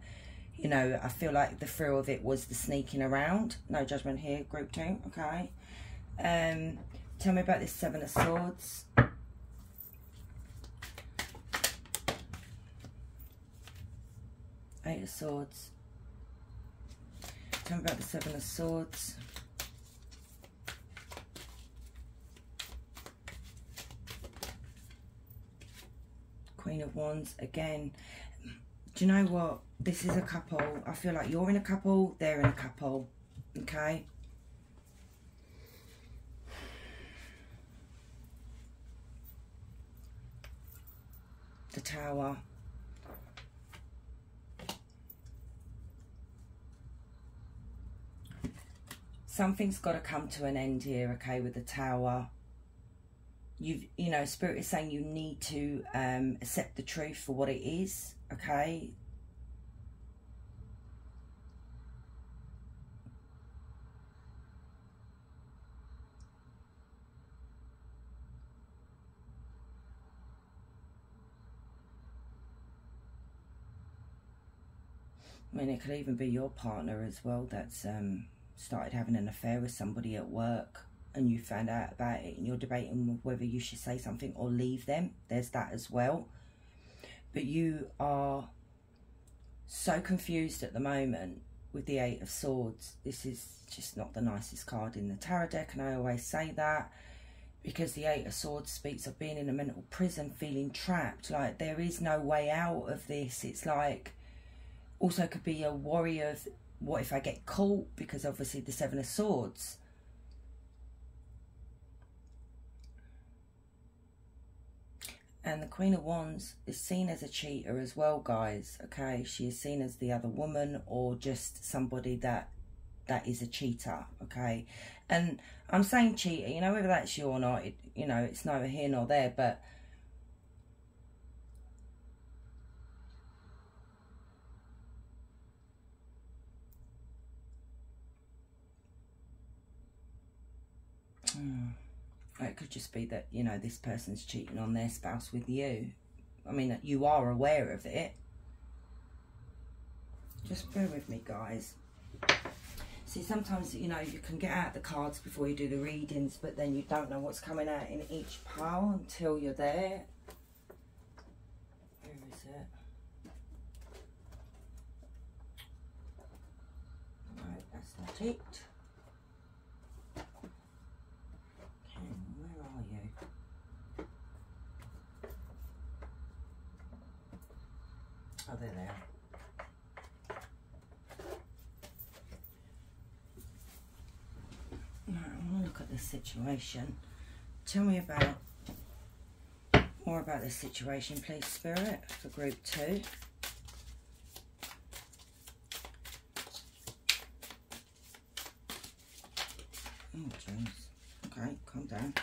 you know i feel like the thrill of it was the sneaking around. No judgment here group two okay? Um tell me about this seven of swords. Eight of swords. Tell me about the seven of swords Queen of Wands again. Do you know what? This is a couple. I feel like you're in a couple, they're in a couple. Okay? The Tower. Something's got to come to an end here, okay, with the Tower you've you know spirit is saying you need to um accept the truth for what it is okay? I mean, it could even be your partner as well that's um, started having an affair with somebody at work and you found out about it and you're debating whether you should say something or leave them, there's that as well. But you are so confused at the moment with the Eight of Swords. This is just not the nicest card in the tarot deck, and I always say that because the Eight of Swords speaks of being in a mental prison, feeling trapped. Like there is no way out of this. It's like also could be a worry of what if I get caught because obviously the Seven of Swords And the Queen of Wands is seen as a cheater as well, guys. Okay, she is seen as the other woman or just somebody that that is a cheater. Okay, and I'm saying cheater. You know whether that's you or not. It, you know, it's neither here nor there. But It could just be that, you know, this person's cheating on their spouse with you. I mean, you are aware of it. Just bear with me, guys. See, sometimes, you know, you can get out the cards before you do the readings, but then you don't know what's coming out in each pile until you're there. Where is it? Right, that's not it. Situation. Tell me about more about this situation, please, Spirit, for group two. Oh, jeez. Okay, calm down.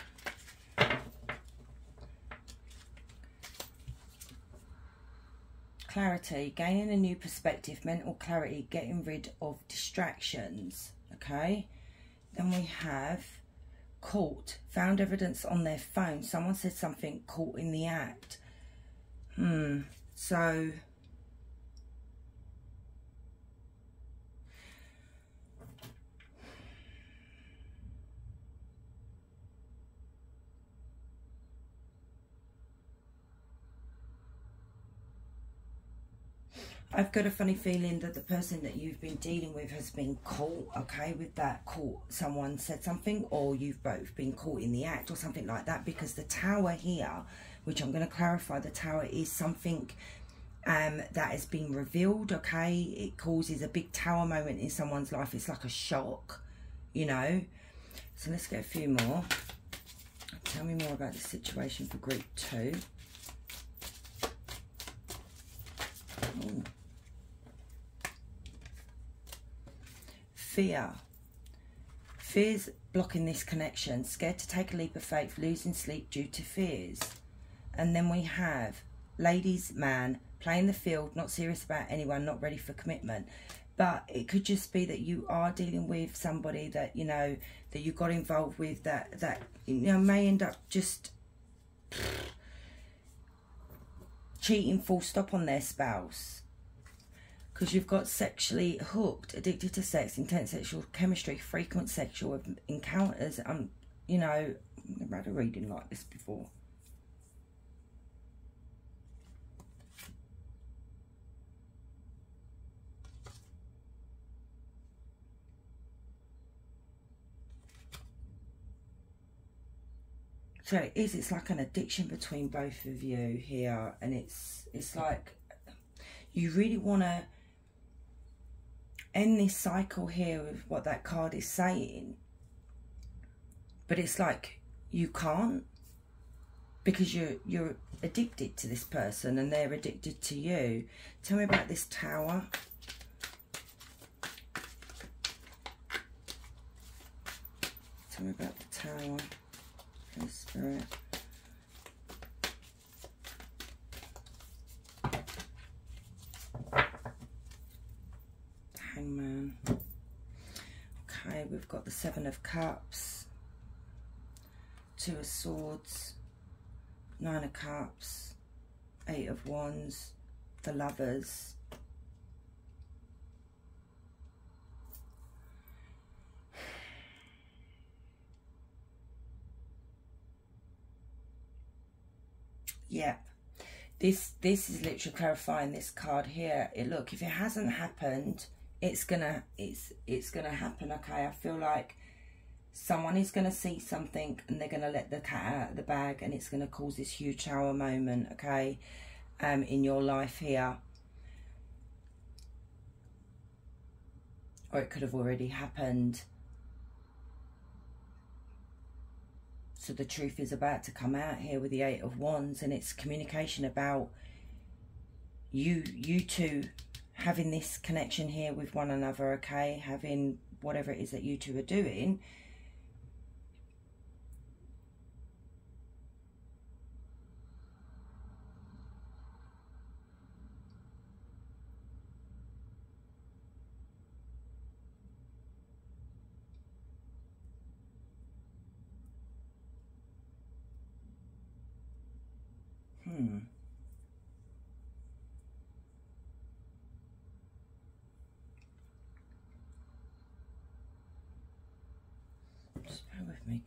Clarity, gaining a new perspective, mental clarity, getting rid of distractions. Okay, then we have caught, found evidence on their phone. Someone said something caught in the act. Hmm, so I've got a funny feeling that the person that you've been dealing with has been caught, okay, with that caught. Someone said something, or you've both been caught in the act, or something like that, because the tower here, which I'm going to clarify, the tower is something um, that has been revealed, okay? It causes a big tower moment in someone's life. It's like a shock, you know? So let's get a few more. Tell me more about the situation for group two. Ooh. Fear. Fears blocking this connection, scared to take a leap of faith, losing sleep due to fears. And then we have ladies, man, playing the field, not serious about anyone, not ready for commitment. But it could just be that you are dealing with somebody that, you know, that you got involved with that, that you know, may end up just cheating full stop on their spouse because you've got sexually hooked, addicted to sex, intense sexual chemistry, frequent sexual encounters. Um, you know, I've never had a reading like this before. So it is, it's like an addiction between both of you here. And it's, it's like, you really want to end this cycle here with what that card is saying. But it's like you can't because you're you're addicted to this person and they're addicted to you. Tell me about this tower. Tell me about the tower. Holy Spirit. Hangman. Okay, we've got the Seven of Cups, Two of Swords, Nine of Cups, Eight of Wands, the Lovers. Yep. This this is literally clarifying this card here. It look, if it hasn't happened, it's gonna it's it's gonna happen okay? I feel like someone is gonna see something and they're gonna let the cat out of the bag and it's gonna cause this huge tower moment okay um in your life here. Or it could have already happened. So the truth is about to come out here with the eight of wands and it's communication about you you two having this connection here with one another, okay? Having whatever it is that you two are doing.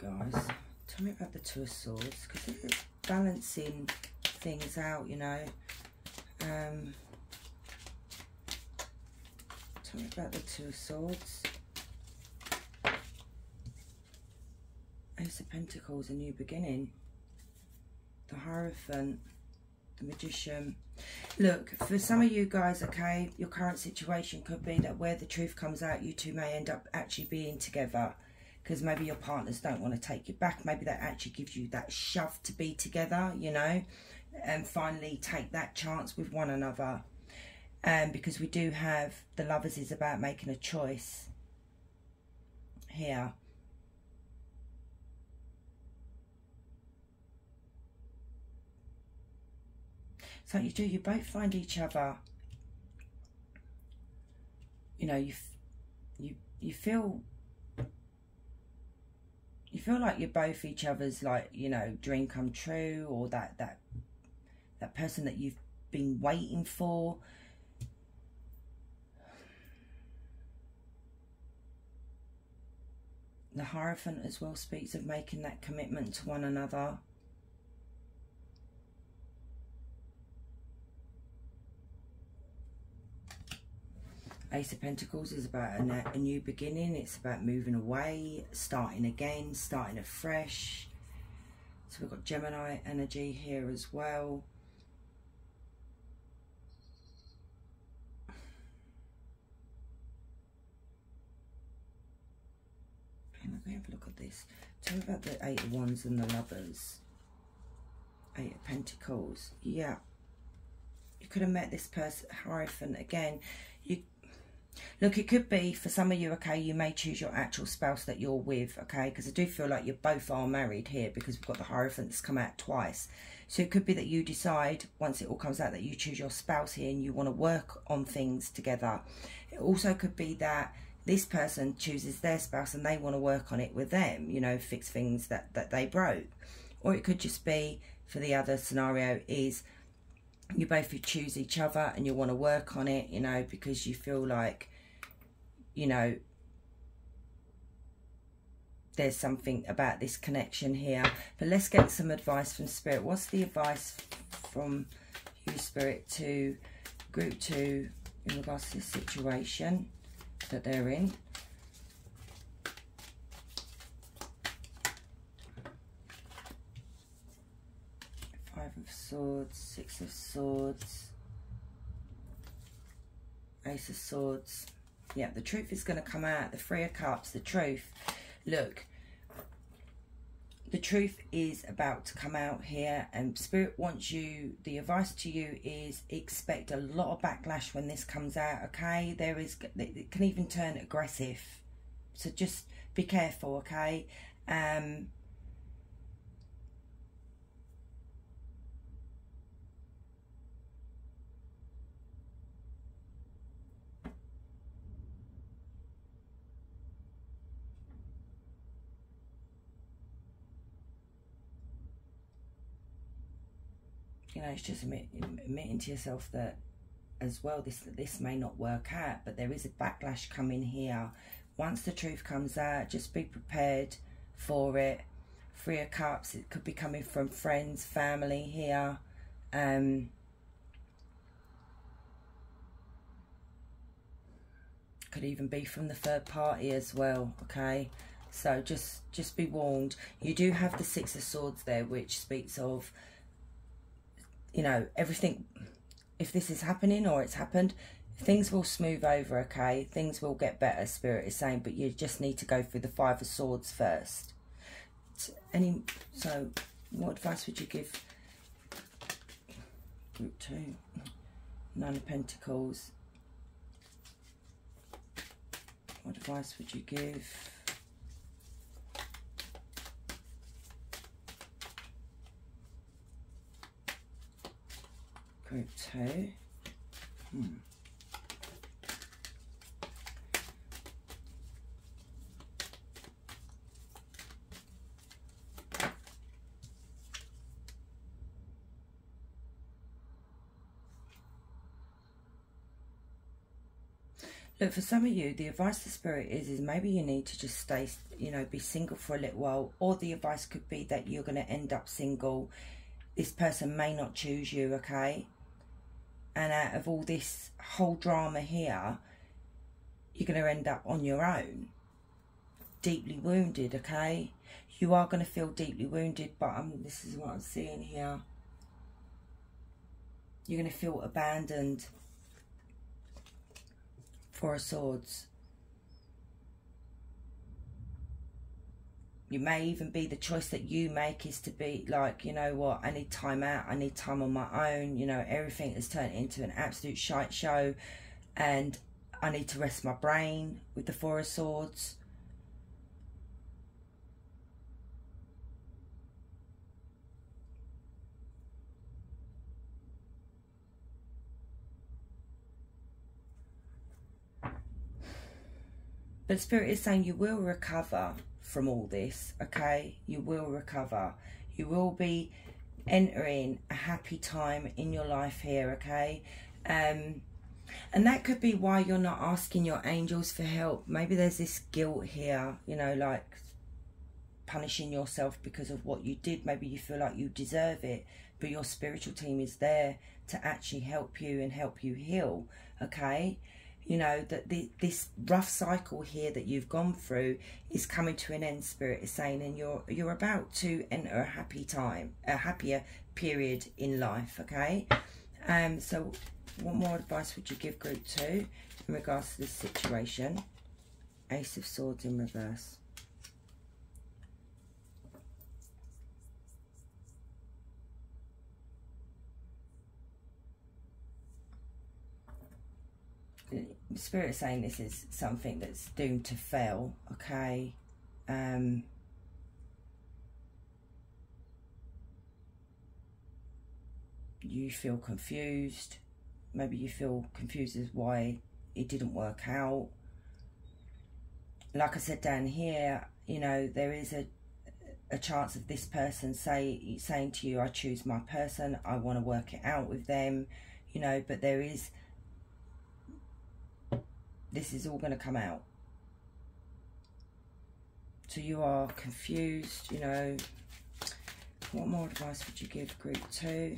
guys. Tell me about the Two of Swords, because it's balancing things out, you know. Um, tell me about the Two of Swords. Ace of Pentacles, a new beginning. The Hierophant, the Magician. Look, for some of you guys, okay, your current situation could be that where the truth comes out, you two may end up actually being together. Because maybe your partners don't want to take you back. Maybe that actually gives you that shove to be together, you know. And finally take that chance with one another. And um, because we do have the lovers is about making a choice here. So you do, you both find each other, you know, you, you, you feel, you feel like you're both each other's like, you know, dream come true or that, that, that person that you've been waiting for. The Hierophant as well speaks of making that commitment to one another. Ace of Pentacles is about a, new beginning. It's about moving away, starting again, starting afresh. So we've got Gemini energy here as well. let me have a look at this. Tell me about the Eight of Wands and the Lovers. Eight of Pentacles. Yeah. You could have met this person, Hierophant, again. Look, it could be for some of you, okay, you may choose your actual spouse that you're with, okay, because I do feel like you both are married here because we've got the Hierophant that's come out twice. So it could be that you decide, once it all comes out, that you choose your spouse here and you want to work on things together. It also could be that this person chooses their spouse and they want to work on it with them, you know, fix things that, that they broke. Or it could just be, for the other scenario, is you both choose each other and you want to work on it, you know, because you feel like, you know, there's something about this connection here. But let's get some advice from Spirit. What's the advice from you, Spirit, to Group 2 in regards to this situation that they're in? of Swords, Six of Swords, Ace of Swords. Yeah, the truth is going to come out. The Three of Cups, the truth. Look, the truth is about to come out here and Spirit wants you, the advice to you is expect a lot of backlash when this comes out, okay? There is, it can even turn aggressive. So just be careful, okay? Um, know, it's just admit, admitting to yourself that as well, this this may not work out, but there is a backlash coming here. Once the truth comes out, just be prepared for it. Three of Cups, it could be coming from friends, family here. Um, could even be from the third party as well, okay? So just just be warned. You do have the Six of Swords there, which speaks of you know, everything, if this is happening or it's happened, things will smooth over, okay? Things will get better, Spirit is saying, but you just need to go through the Five of Swords first. Any, so, what advice would you give Group 2? Nine of Pentacles. What advice would you give? Group two. Hmm. Look, for some of you, the advice the Spirit is, is maybe you need to just stay, you know, be single for a little while. Or the advice could be that you're going to end up single. This person may not choose you, okay? And out of all this whole drama here, you're going to end up on your own, deeply wounded, okay? you are going to feel deeply wounded, but um, this is what I'm seeing here. You're going to feel abandoned. Four of Swords. You may even be the choice that you make is to be like, you know what, I need time out, I need time on my own, you know, everything has turned into an absolute shite show and I need to rest my brain with the Four of Swords. But Spirit is saying you will recover from all this, okay? You will recover. You will be entering a happy time in your life here, okay? Um, and that could be why you're not asking your angels for help. Maybe there's this guilt here, you know, like punishing yourself because of what you did. Maybe you feel like you deserve it, but your spiritual team is there to actually help you and help you heal, okay? You know that the, this rough cycle here that you've gone through is coming to an end spirit is saying and you're you're about to enter a happy time a happier period in life okay? Um so what more advice would you give group two in regards to this situation? Ace of swords in reverse spirit saying this is something that's doomed to fail okay? Um you feel confused. Maybe you feel confused as why it didn't work out. Like i said down here you know there is a a chance of this person say saying to you i choose my person. I want to work it out with them you know but there is this is all going to come out. So you are confused, you know. What more advice would you give group two?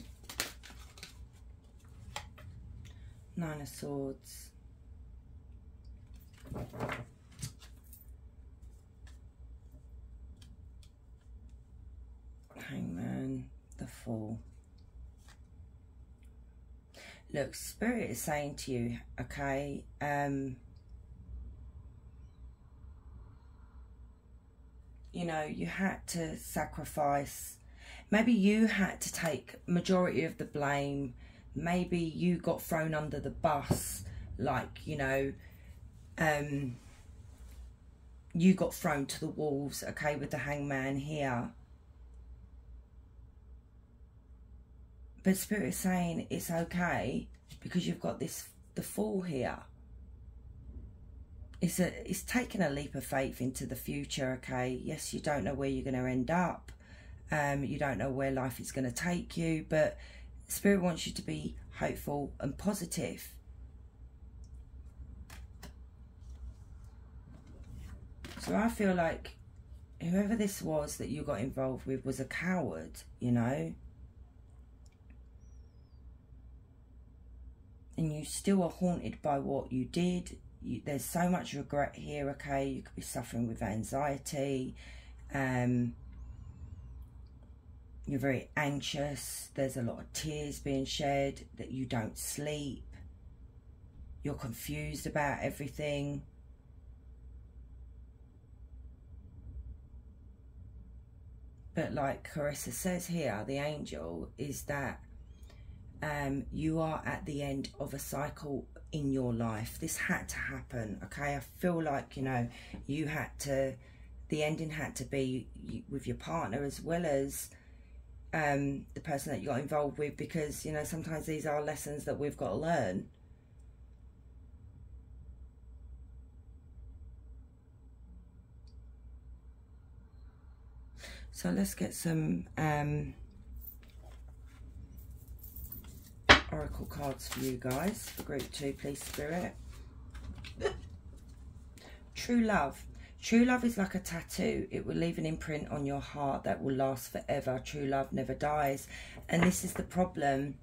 Nine of Swords. Hangman, the Fool. Look, Spirit is saying to you, okay, um, you know, you had to sacrifice. Maybe you had to take majority of the blame. Maybe you got thrown under the bus, like, you know, um, you got thrown to the wolves, okay, with the hangman here. But Spirit is saying it's okay because you've got this, the Fool here it's a it's taking a leap of faith into the future okay? Yes you don't know where you're going to end up. Um you don't know where life is going to take you but spirit wants you to be hopeful and positive. So i feel like whoever this was that you got involved with was a coward you know? And you still are haunted by what you did you, there's so much regret here, okay? You could be suffering with anxiety. Um, you're very anxious. There's a lot of tears being shed, that you don't sleep. You're confused about everything. But like Carissa says here, the angel, is that um, you are at the end of a cycle in your life. This had to happen, okay? I feel like, you know, you had to, the ending had to be with your partner as well as um, the person that you got involved with because, you know, sometimes these are lessons that we've got to learn. So let's get some um, oracle cards for you guys for group two, please, Spirit. True love. True love is like a tattoo. It will leave an imprint on your heart that will last forever. True love never dies. And this is the problem.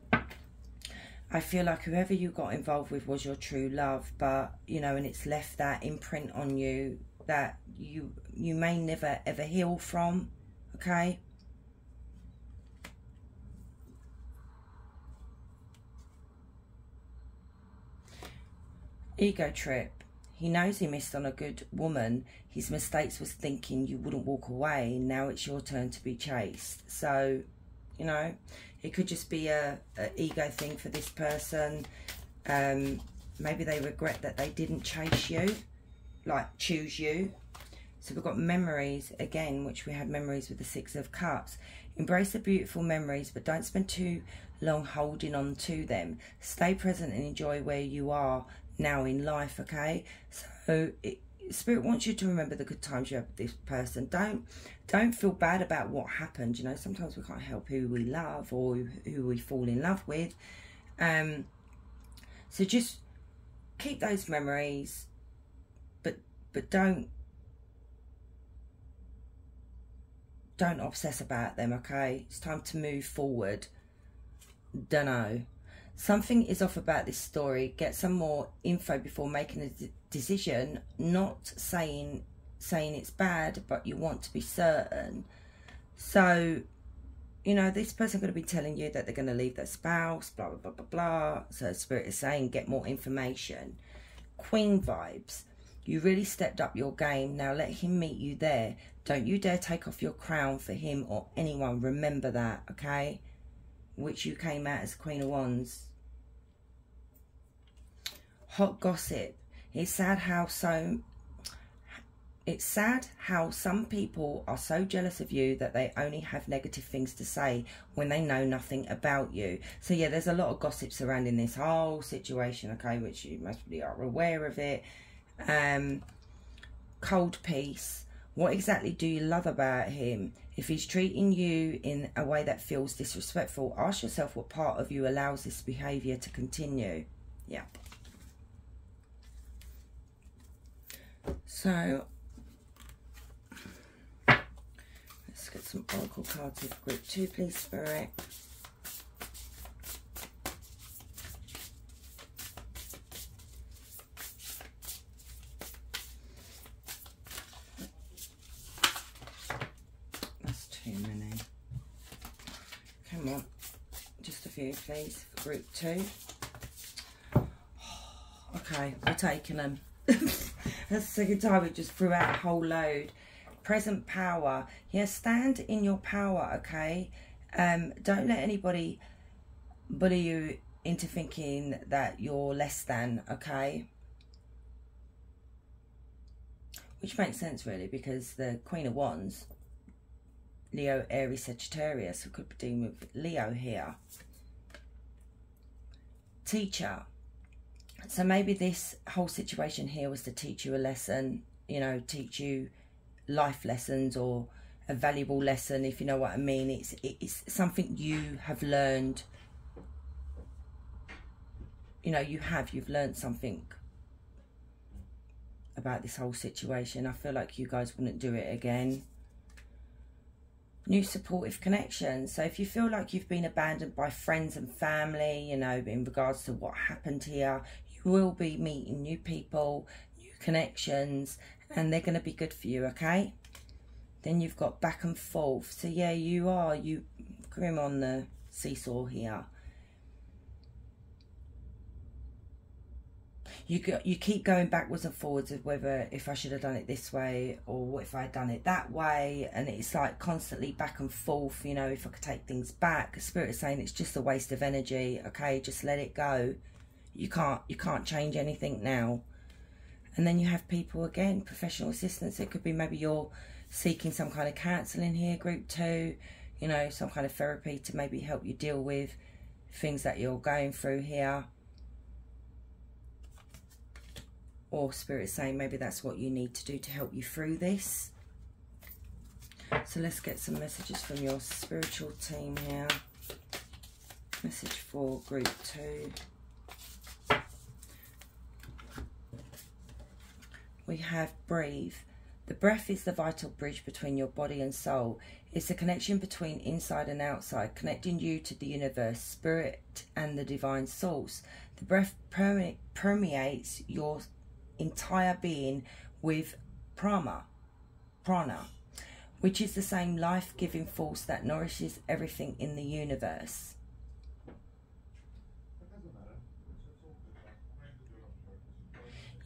I feel like whoever you got involved with was your true love, but, you know, and it's left that imprint on you that you you may never ever heal from okay ego trip. He knows he missed on a good woman. His mistakes was thinking you wouldn't walk away. Now it's your turn to be chased. So you know it could just be a, a ego thing for this person. Um maybe they regret that they didn't chase you like choose you. So we've got memories again which we had memories with the six of cups. Embrace the beautiful memories but don't spend too long holding on to them. Stay present and enjoy where you are now in life okay? So it, spirit wants you to remember the good times you have with this person. Don't don't feel bad about what happened you know? Sometimes we can't help who we love or who we fall in love with. Um so just keep those memories but but don't don't obsess about them okay? It's time to move forward. Don't know something is off about this story get some more info before making a decision not saying saying it's bad but you want to be certain. So you know this person going to be telling you that they're going to leave their spouse blah blah blah blah blah. So spirit is saying get more information. Queen vibes. You really stepped up your game. Now let him meet you there. Don't you dare take off your crown for him or anyone. Remember that okay which you came out as Queen of Wands. Hot gossip. It's sad how so it's sad how some people are so jealous of you that they only have negative things to say when they know nothing about you. So yeah, there's a lot of gossip surrounding this whole situation, okay, which you must be are aware of it. Um cold peace. What exactly do you love about him? If he's treating you in a way that feels disrespectful, ask yourself what part of you allows this behaviour to continue. Yeah. So, let's get some Oracle cards of group two, please, Spirit. Please, for group two. Okay, we're taking them. That's the second time we just threw out a whole load. Present power. Yeah, stand in your power, okay? Um, don't let anybody bully you into thinking that you're less than, okay? Which makes sense, really, because the Queen of Wands, Leo, Aries, Sagittarius, we could be dealing with Leo here teacher. So maybe this whole situation here was to teach you a lesson, you know, teach you life lessons or a valuable lesson, if you know what I mean. It's it's something you have learned. You know, you have you've learned something about this whole situation. I feel like you guys wouldn't do it again new supportive connections. So if you feel like you've been abandoned by friends and family, you know, in regards to what happened here, you will be meeting new people, new connections, and they're going to be good for you, okay? Then you've got back and forth. So yeah, you are, you grim on the seesaw here. You go, you keep going backwards and forwards of whether if I should have done it this way or if I had done it that way. And it's like constantly back and forth you know if I could take things back. Spirit is saying it's just a waste of energy okay? Just let it go. You can't you can't change anything now. And then you have people again professional assistance it could be maybe you're seeking some kind of counselling here group two you know some kind of therapy to maybe help you deal with things that you're going through here or spirit saying maybe that's what you need to do to help you through this so let's get some messages from your spiritual team here message for group two we have breathe the breath is the vital bridge between your body and soul. It's the connection between inside and outside, connecting you to the universe, spirit, and the divine source. The breath permeates your entire being with Prana, prana, which is the same life-giving force that nourishes everything in the universe.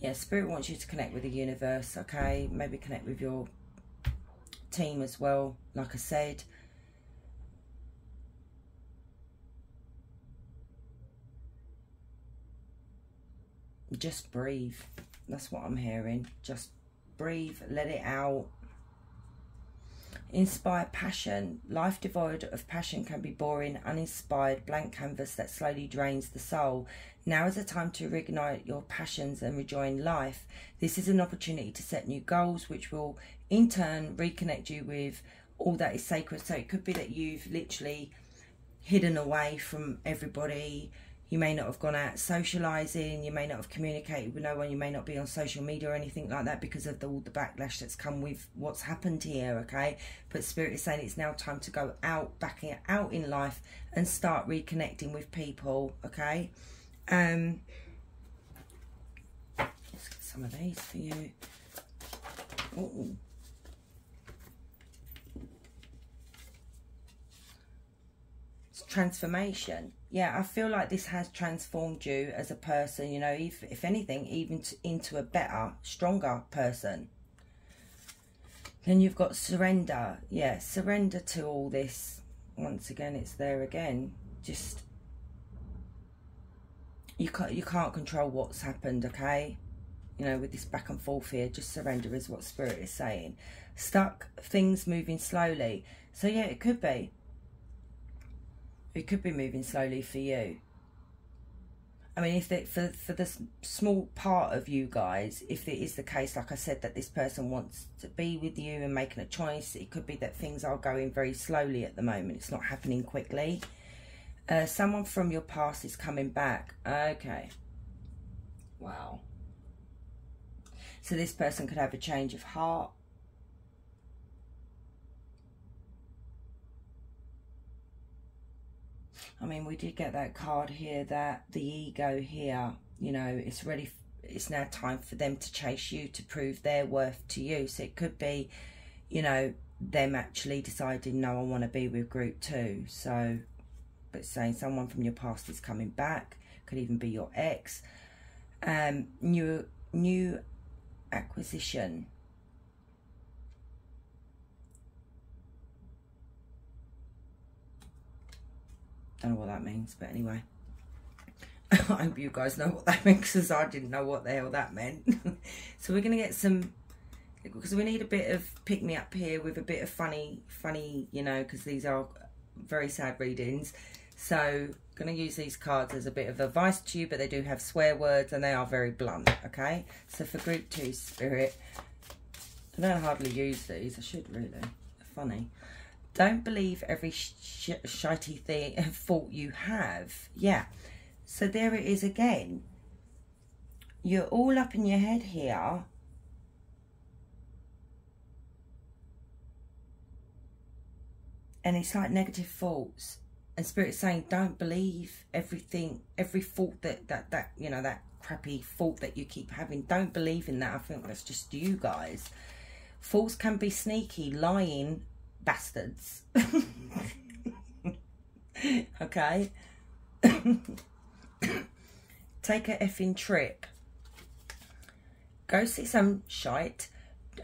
Yeah, Spirit wants you to connect with the universe, okay? Maybe connect with your team as well, like I said. Just breathe. That's what I'm hearing. Just breathe, let it out. Inspire passion. Life devoid of passion can be boring, uninspired, blank canvas that slowly drains the soul. Now is the time to reignite your passions and rejoin life. This is an opportunity to set new goals, which will in turn reconnect you with all that is sacred. So it could be that you've literally hidden away from everybody you may not have gone out socializing you may not have communicated with no one you may not be on social media or anything like that because of the, all the backlash that's come with what's happened here okay? But spirit is saying it's now time to go out back out in life and start reconnecting with people okay? Um let's get some of these for you. Ooh. transformation yeah i feel like this has transformed you as a person you know if, if anything even to, into a better stronger person. Then you've got surrender. Yeah surrender to all this. Once again it's there again. Just you can't you can't control what's happened okay? You know with this back and forth here just surrender is what spirit is saying. Stuck things moving slowly. So yeah it could be it could be moving slowly for you. I mean, if they, for for the small part of you guys, if it is the case, like I said, that this person wants to be with you and making a choice, it could be that things are going very slowly at the moment. It's not happening quickly. Uh, someone from your past is coming back. Okay. Wow. So this person could have a change of heart I mean, we did get that card here that the ego here, you know, it's ready. It's now time for them to chase you to prove their worth to you. So it could be, you know, them actually deciding, no, I want to be with group two. So, but saying someone from your past is coming back, could even be your ex. Um, new, new acquisition Don't know what that means, but anyway. I hope you guys know what that means because I didn't know what the hell that meant. so we're going to get some, because we need a bit of pick me up here with a bit of funny, funny, you know, because these are very sad readings. So going to use these cards as a bit of advice to you, but they do have swear words and they are very blunt, okay? So for group two spirit, I don't hardly use these. I should really. They're funny. Don't believe every sh shitey thing fault you have. Yeah. So there it is again. You're all up in your head here. And it's like negative thoughts. And Spirit's saying, don't believe everything, every fault that, that, that, you know, that crappy fault that you keep having. Don't believe in that. I think that's just you guys. Faults can be sneaky, lying, bastards. okay? Take a effing trip. Go see some shite.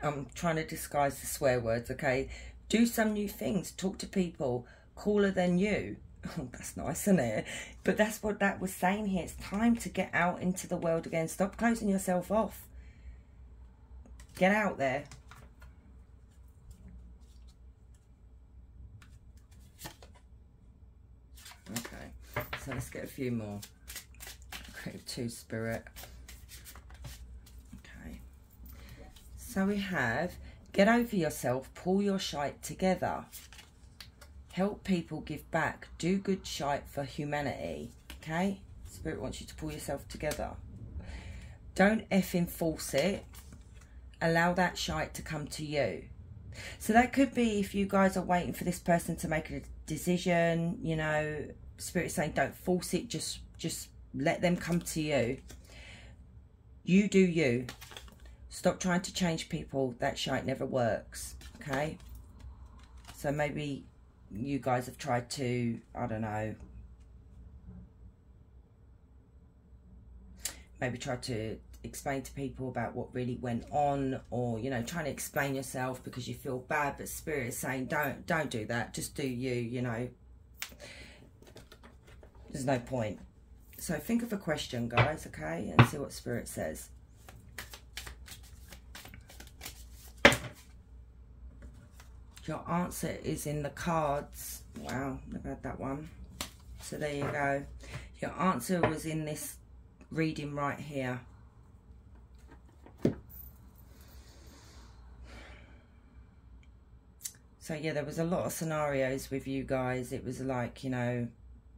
I'm trying to disguise the swear words, okay? Do some new things. Talk to people cooler than you. That's nice, isn't it? But that's what that was saying here. It's time to get out into the world again. Stop closing yourself off. Get out there. Okay, so let's get a few more. Okay, two spirit. Okay. So we have get over yourself, pull your shite together. Help people give back. Do good shite for humanity. Okay? Spirit wants you to pull yourself together. Don't effing force it. Allow that shite to come to you. So that could be if you guys are waiting for this person to make a decision, you know, spirit saying don't force it, just just let them come to you. You do you. Stop trying to change people. That shite never works. Okay? So maybe you guys have tried to, I don't know, maybe try to explain to people about what really went on or you know trying to explain yourself because you feel bad but spirit is saying don't don't do that just do you you know there's no point. So think of a question guys okay and see what spirit says. Your answer is in the cards. Wow i've had that one. So there you go. Your answer was in this reading right here. So yeah, there was a lot of scenarios with you guys. It was like, you know,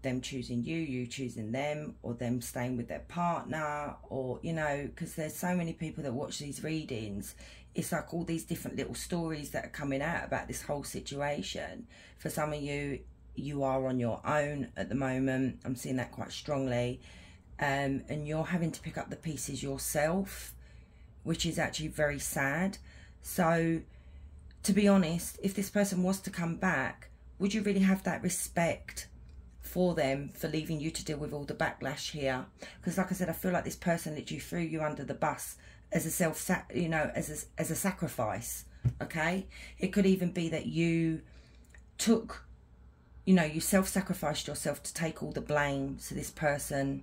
them choosing you, you choosing them, or them staying with their partner, or, you know, because there's so many people that watch these readings. It's like all these different little stories that are coming out about this whole situation. For some of you, you are on your own at the moment. I'm seeing that quite strongly. Um, and you're having to pick up the pieces yourself, which is actually very sad. So, to be honest, if this person was to come back, would you really have that respect for them for leaving you to deal with all the backlash here? Because, like I said, I feel like this person literally threw you under the bus as a self, you know, as a, as a sacrifice. Okay, it could even be that you took, you know, you self-sacrificed yourself to take all the blame to this person,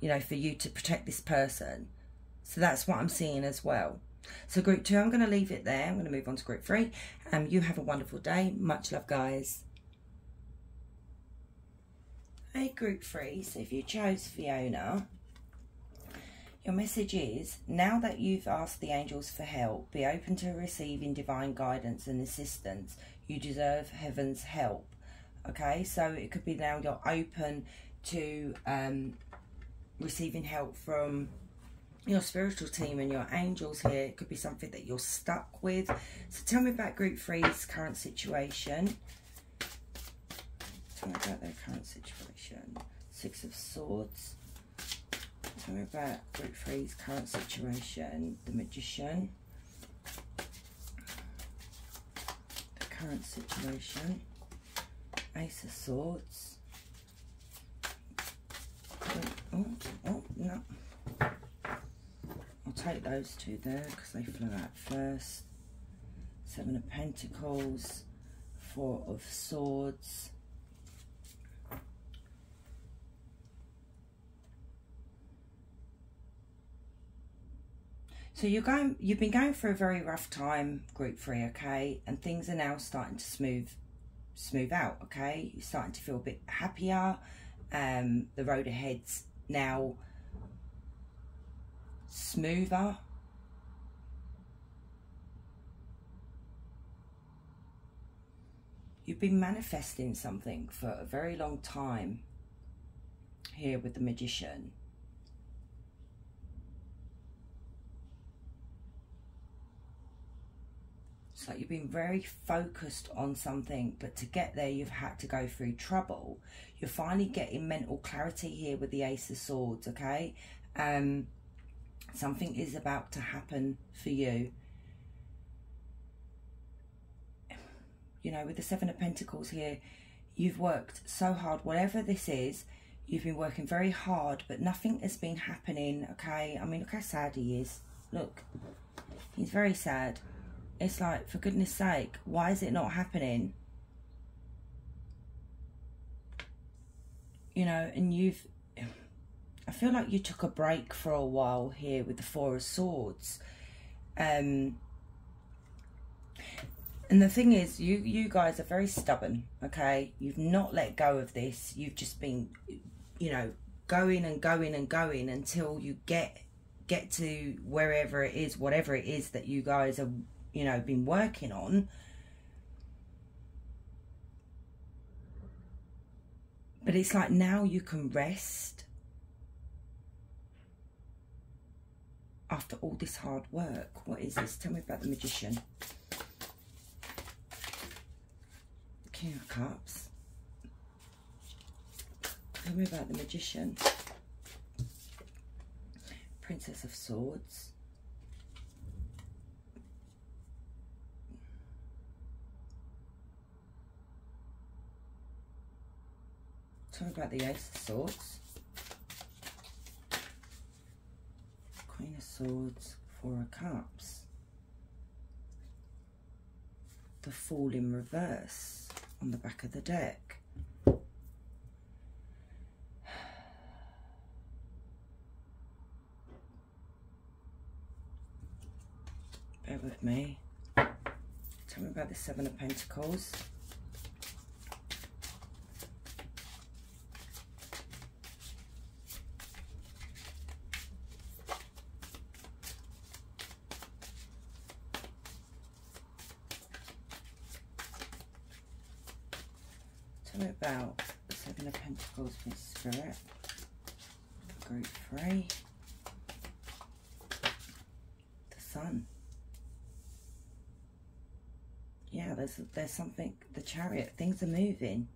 you know, for you to protect this person. So that's what I'm seeing as well. So group two, I'm going to leave it there. I'm going to move on to group three. Um, you have a wonderful day. Much love, guys. Group three. So if you chose Fiona, your message is, now that you've asked the angels for help, be open to receiving divine guidance and assistance. You deserve heaven's help. Okay, so it could be now you're open to um, receiving help from your spiritual team and your angels here. It could be something that you're stuck with. So tell me about group three's current situation. Me about their current situation. Six of Swords. Tell me about group three's current situation. The Magician. The current situation. Ace of Swords. Oh, oh, oh I'll take those two there because they flew out first. Seven of Pentacles, Four of Swords. So you're going, you've been going through a very rough time, group three, okay? And things are now starting to smooth, smooth out, okay? You're starting to feel a bit happier. Um, the road ahead's now smoother. You've been manifesting something for a very long time here with the magician. Like you've been very focused on something, but to get there, you've had to go through trouble. You're finally getting mental clarity here with the Ace of Swords, okay? Um, Something is about to happen for you. You know, with the Seven of Pentacles here, you've worked so hard. Whatever this is, you've been working very hard, but nothing has been happening, okay? I mean, look how sad he is. Look, he's very sad. It's like, for goodness sake, why is it not happening? You know, and you've I feel like you took a break for a while here with the Four of Swords. Um, and the thing is, you you guys are very stubborn, okay? You've not let go of this. You've just been, you know, going and going and going until you get get to wherever it is, whatever it is that you guys have, you know, been working on. But it's like now you can rest after all this hard work. What is this? Tell me about the magician. King of Cups. Tell me about the magician. Princess of Swords. Me about the Ace of Swords. Queen of Swords, Four of Cups. The Fool in reverse on the back of the deck. Bear with me. Tell me about the Seven of Pentacles. Tell me about the Seven of Pentacles with Spirit. Group three. The Sun. Yeah, there's something. The Chariot. Things are moving.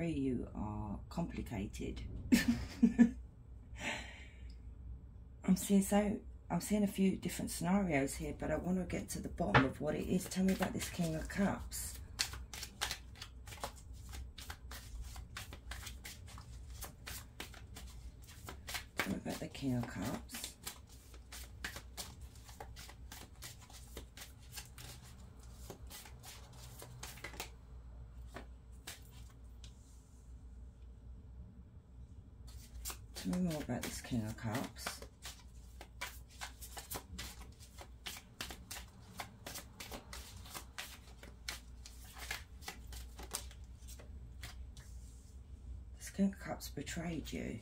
Three, you are complicated. I'm seeing so I'm seeing a few different scenarios here, but I want to get to the bottom of what it is. Tell me about this King of Cups. Tell me about the King of Cups. Tell me more about this King of Cups. This King of Cups betrayed you.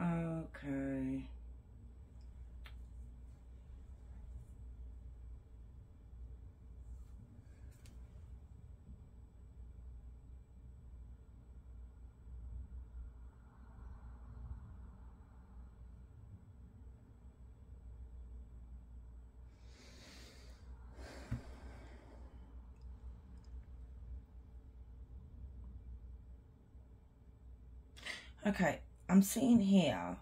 Okay. Okay, I'm seeing here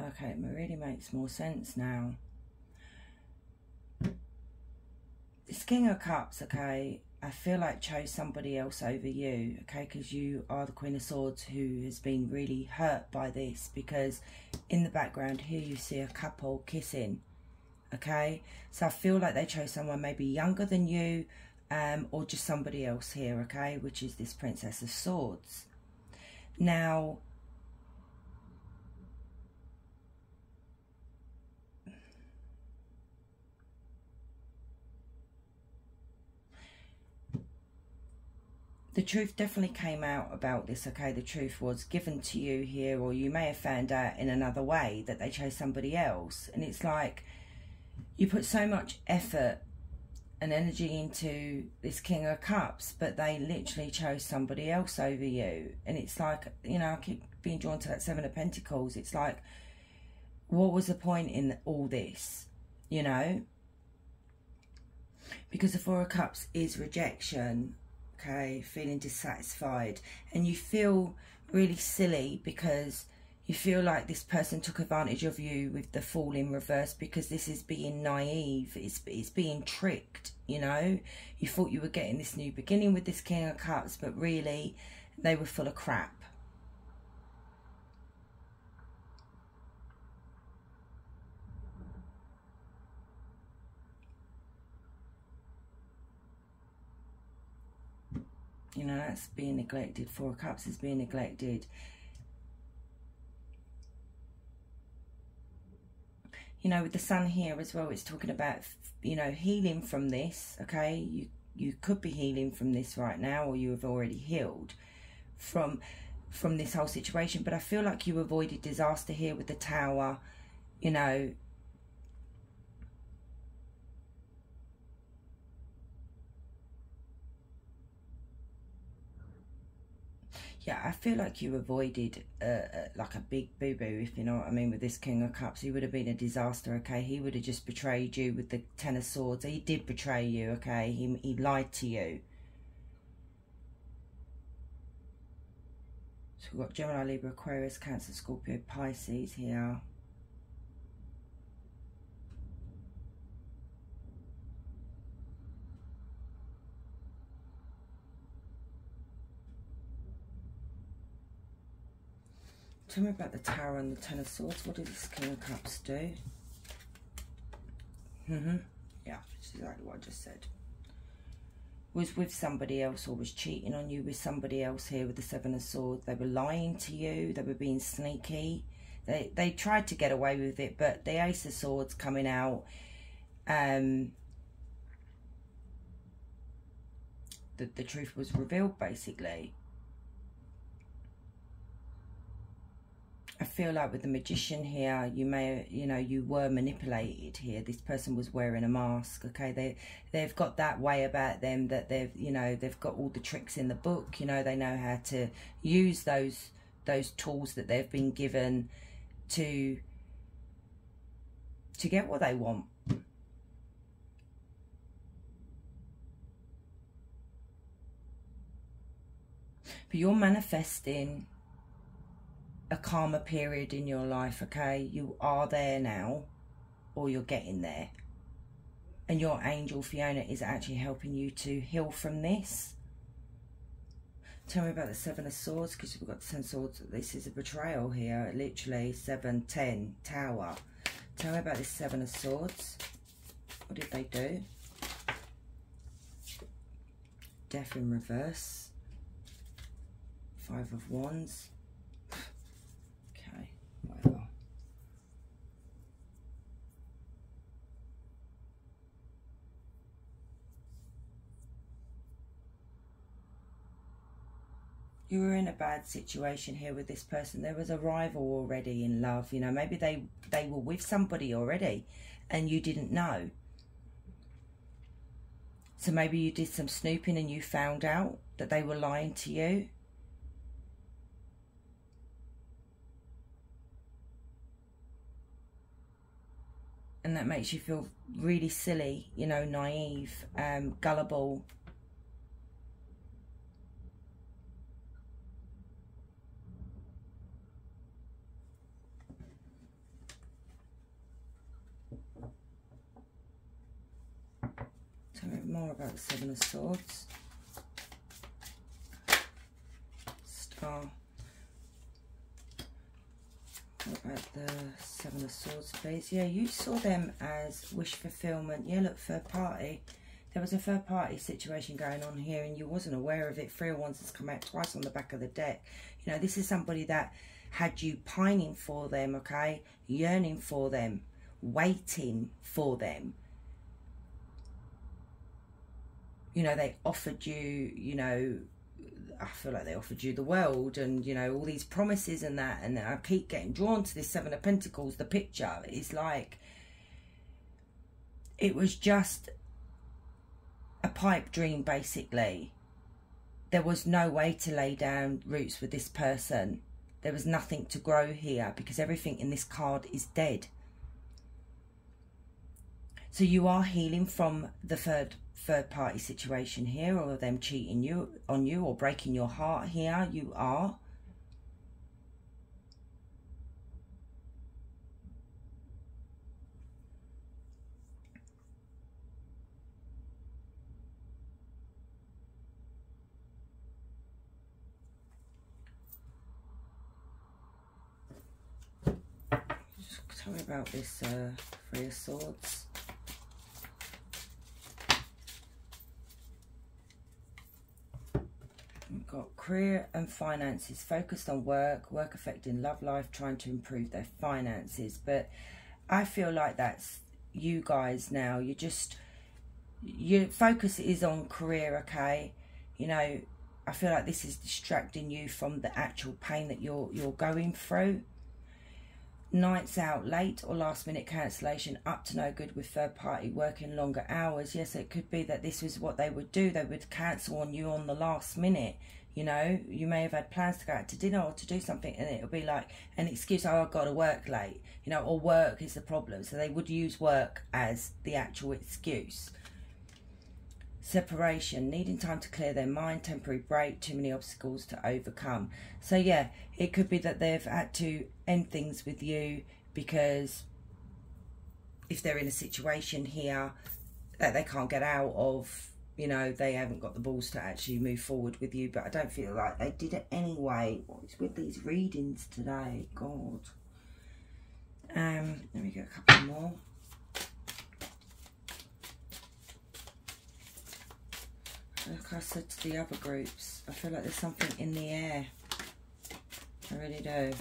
Okay, it really makes more sense now. This King of Cups, okay, I feel like chose somebody else over you, okay, because you are the Queen of Swords who has been really hurt by this because in the background here you see a couple kissing, okay? So I feel like they chose someone maybe younger than you um, or just somebody else here, okay, which is this Princess of Swords. Now, the truth definitely came out about this, okay? The truth was given to you here, or you may have found out in another way that they chose somebody else. And it's like you put so much effort and energy into this King of Cups, but they literally chose somebody else over you. And it's like, you know, I keep being drawn to that Seven of Pentacles. It's like, what was the point in all this, you know? Because the Four of Cups is rejection okay, feeling dissatisfied, and you feel really silly because you feel like this person took advantage of you with the fool in reverse because this is being naive, it's, it's being tricked, you know. You thought you were getting this new beginning with this King of Cups, but really they were full of crap. You know, that's being neglected. Four of Cups is being neglected. You know, with the sun here as well, it's talking about, you know, healing from this, okay? You, you could be healing from this right now or you have already healed. from from this whole situation. But I feel like you avoided disaster here with the tower. You know, yeah, I feel like you avoided uh, uh, like a big boo boo, if you know what I mean, with this King of Cups. He would have been a disaster, okay? He would have just betrayed you with the Ten of Swords. He did betray you, okay? He, he lied to you. So we've got Gemini, Libra, Aquarius, Cancer, Scorpio, Pisces here. Tell me about the Tower and the Ten of Swords. What did this King of Cups do? Mm-hmm. Yeah, exactly what I just said. Was with somebody else or was cheating on you with somebody else here with the Seven of Swords. They were lying to you. They were being sneaky. They they tried to get away with it, but the Ace of Swords coming out. Um, the, the truth was revealed, basically. I feel like with the magician here, you may, you know, you were manipulated here. This person was wearing a mask. Okay, they they've got that way about them that they've, you know, they've got all the tricks in the book. You know, they know how to use those those tools that they've been given to to get what they want. But you're manifesting a calmer period in your life, okay? You are there now, or you're getting there. And your angel, Fiona, is actually helping you to heal from this. Tell me about the Seven of Swords, because we've got the Ten Swords. This is a betrayal here, literally. Seven, ten, Tower. Tell me about this Seven of Swords. What did they do? Death in reverse. Five of Wands. You were in a bad situation here with this person. There was a rival already in love you know maybe they they were with somebody already and you didn't know. So maybe you did some snooping and you found out that they were lying to you? And that makes you feel really silly you know naive um gullible more about the Seven of Swords. Star. What about the Seven of Swords, please? Yeah, you saw them as wish fulfillment. Yeah, look, third party. There was a third party situation going on here and you wasn't aware of it. Three of Wands has come out twice on the back of the deck. You know, this is somebody that had you pining for them, okay? Yearning for them, waiting for them you know, they offered you, you know, I feel like they offered you the world and, you know, all these promises and that. And I keep getting drawn to this Seven of Pentacles. The picture is like, it was just a pipe dream, basically. There was no way to lay down roots with this person. There was nothing to grow here because everything in this card is dead. So you are healing from the third third party situation here or them cheating you on you or breaking your heart here you are tell me about this uh, Three of Swords. We've got career and finances, focused on work, work affecting love life, trying to improve their finances. But I feel like that's you guys now. You just, your focus is on career, okay? You know, I feel like this is distracting you from the actual pain that you're you're going through. Nights out, late or last minute cancellation, up to no good with third party working longer hours. Yes, it could be that this was what they would do. They would cancel on you on the last minute. You know, you may have had plans to go out to dinner or to do something, and it'll be like an excuse. Oh, I've got to work late. You know, or work is the problem. So they would use work as the actual excuse separation, needing time to clear their mind, temporary break, too many obstacles to overcome. So, yeah, it could be that they've had to end things with you because if they're in a situation here that they can't get out of, you know, they haven't got the balls to actually move forward with you. But I don't feel like they did it anyway. What's with these readings today? God. Um, let me get a couple more. like I said to the other groups, I feel like there's something in the air. I really do.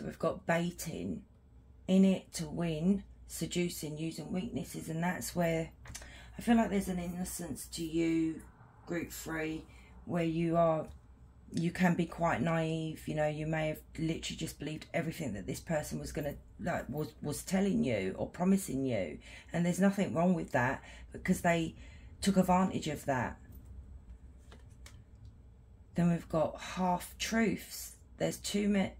So we've got baiting in it to win, seducing, using weaknesses, and that's where I feel like there's an innocence to you, group three, where you are you can be quite naive you know you may have literally just believed everything that this person was going to like was was telling you or promising you. And there's nothing wrong with that because they took advantage of that. Then we've got half truths. There's too much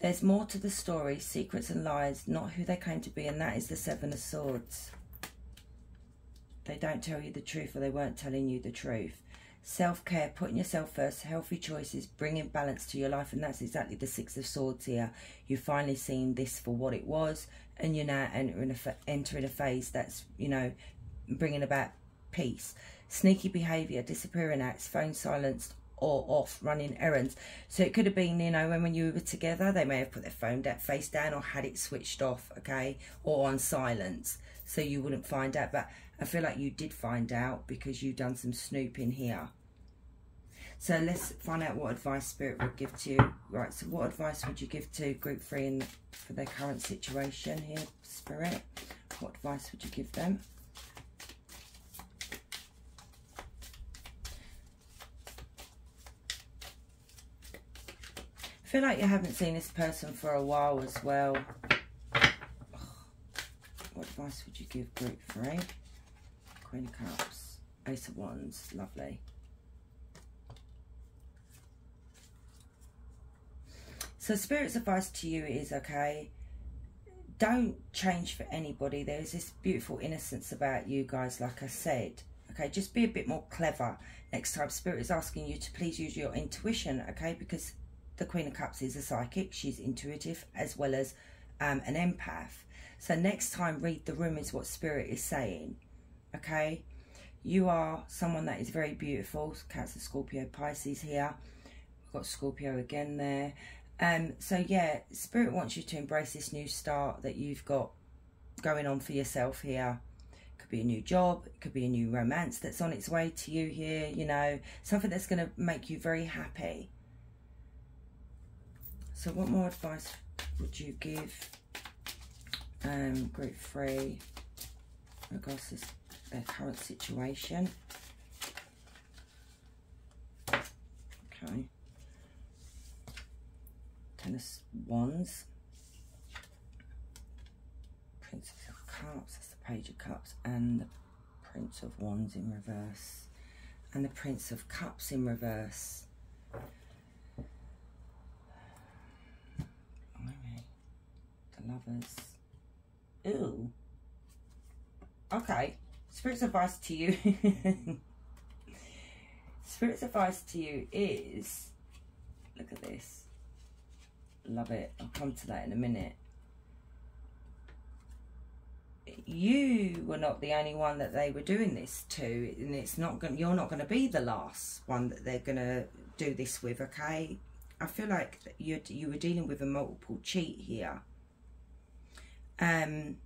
there's more to the story secrets and lies not who they claim to be and that is the seven of swords they don't tell you the truth or they weren't telling you the truth self care, putting yourself first, healthy choices, bringing balance to your life. And that's exactly the Six of Swords here. You've finally seen this for what it was, and you're now entering a, entering a phase that's, you know, bringing about peace. Sneaky behaviour, disappearing acts, phone silenced or off running errands. So it could have been, you know, when, when you were together, they may have put their phone down, face down or had it switched off, okay, or on silence so you wouldn't find out. But I feel like you did find out because you've done some snooping here. So let's find out what advice Spirit would give to you. Right, so what advice would you give to Group 3 in, for their current situation here, Spirit? What advice would you give them? I feel like you haven't seen this person for a while as well. What advice would you give Group 3? Queen of Cups, Ace of Wands, lovely. So Spirit's advice to you is, okay, don't change for anybody. There's this beautiful innocence about you guys, like I said. Okay, just be a bit more clever next time. Spirit is asking you to please use your intuition, okay? Because the Queen of Cups is a psychic. She's intuitive as well as um, an empath. So next time, read the room is what Spirit is saying, okay? You are someone that is very beautiful. Cancer, Scorpio, Pisces here. We've got Scorpio again there. Um, so yeah, Spirit wants you to embrace this new start that you've got going on for yourself here. Could be a new job, it could be a new romance that's on its way to you here, you know, something that's going to make you very happy. So what more advice would you give um, group three regards to their current situation? Okay. Ten of Wands. Princess of Cups, that's the Page of Cups, and the Prince of Wands in reverse. And the Prince of Cups in reverse. The Lovers. Ooh. Okay. Spirit's advice to you. Spirit's advice to you is, look at this love it. I'll come to that in a minute. You were not the only one that they were doing this to, and it's not going. You're not going to be the last one that they're going to do this with. Okay, I feel like you you were dealing with a multiple cheat here. Um,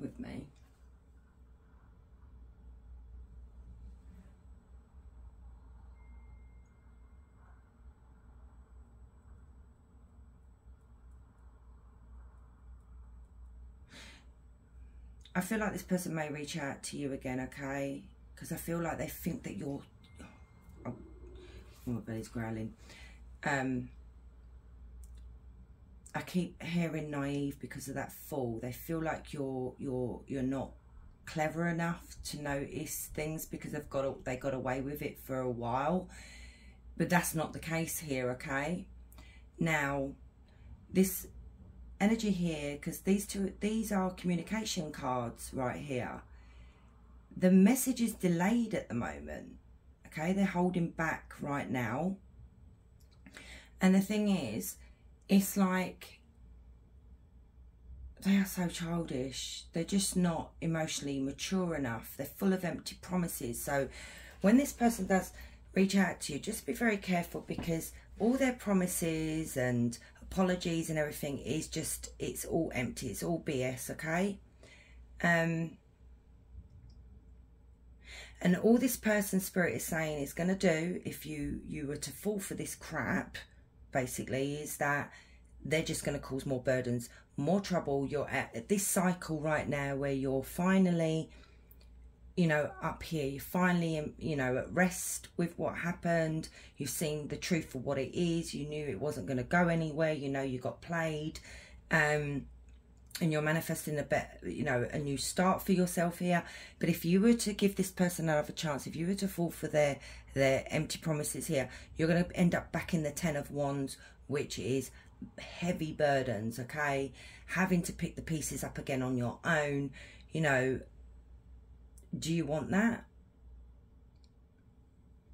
with me. I feel like this person may reach out to you again, okay? Because I feel like they think that you're my belly's growling. Um, I keep hearing naive because of that Fool. They feel like you're you're you're not clever enough to notice things because they've got they got away with it for a while. But that's not the case here, okay? Now, this energy here, because these two these are communication cards right here. The message is delayed at the moment. Okay, they're holding back right now. And the thing is, it's like they are so childish. They're just not emotionally mature enough. They're full of empty promises. So when this person does reach out to you, just be very careful because all their promises and apologies and everything is just, it's all empty. It's all BS, okay? Um, and all this person spirit is saying is going to do if you you were to fall for this crap basically is that they're just going to cause more burdens, more trouble. You're at this cycle right now where you're finally, you know, up here. You're finally, um, you know, at rest with what happened. You've seen the truth for what it is. You knew it wasn't going to go anywhere. You know, you got played. Um, and you're manifesting a bit, you know, a new start for yourself here. But if you were to give this person another chance, if you were to fall for their their empty promises here, you're going to end up back in the Ten of Wands, which is heavy burdens, okay? Having to pick the pieces up again on your own, you know, do you want that?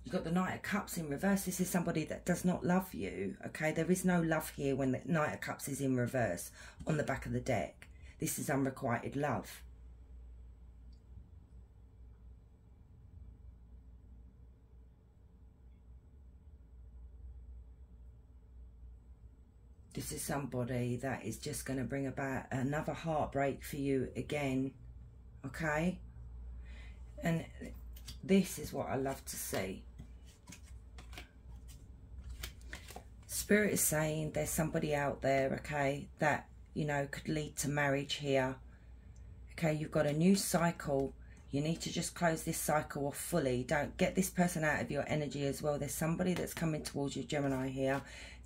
You've got the Knight of Cups in reverse. This is somebody that does not love you, okay? There is no love here when the Knight of Cups is in reverse on the back of the deck. This is unrequited love. this is somebody that is just going to bring about another heartbreak for you again okay and this is what I love to see spirit is saying there's somebody out there okay that you know could lead to marriage here okay you've got a new cycle you need to just close this cycle off fully don't get this person out of your energy as well there's somebody that's coming towards you Gemini here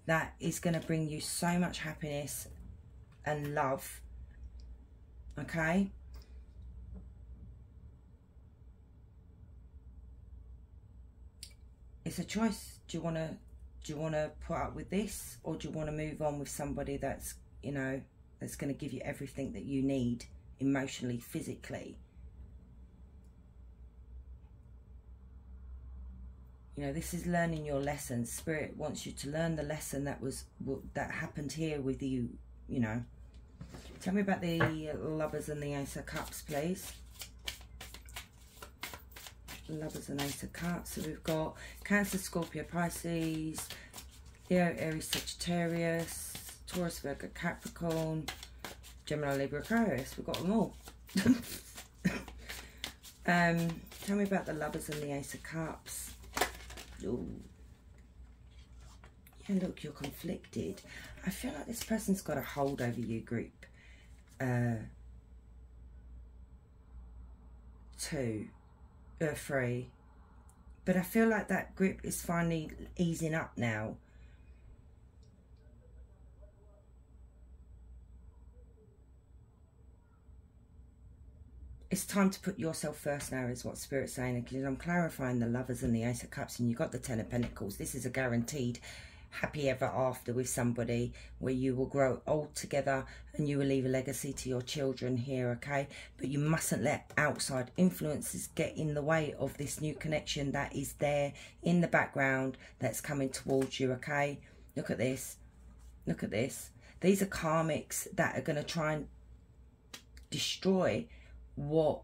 that is going to bring you so much happiness and love. Okay? It's a choice. Do you want to do you want to put up with this or do you want to move on with somebody that's, you know, that's going to give you everything that you need emotionally, physically? you know this is learning your lessons spirit wants you to learn the lesson that was that happened here with you you know. Tell me about the lovers and the ace of cups please lovers and ace of cups so we've got cancer scorpio pisces leo aries sagittarius taurus virgo capricorn gemini libra aquarius we've got them all um tell me about the lovers and the ace of cups Ooh. Yeah, look, you're conflicted. I feel like this person's got a hold over you, group. Uh, two, uh, three. But I feel like that grip is finally easing up now. it's time to put yourself first now is what spirit's saying because i'm clarifying the lovers and the ace of cups and you've got the ten of pentacles this is a guaranteed happy ever after with somebody where you will grow old together and you will leave a legacy to your children here okay? But you mustn't let outside influences get in the way of this new connection that is there in the background that's coming towards you okay? Look at this. Look at this. These are karmics that are going to try and destroy what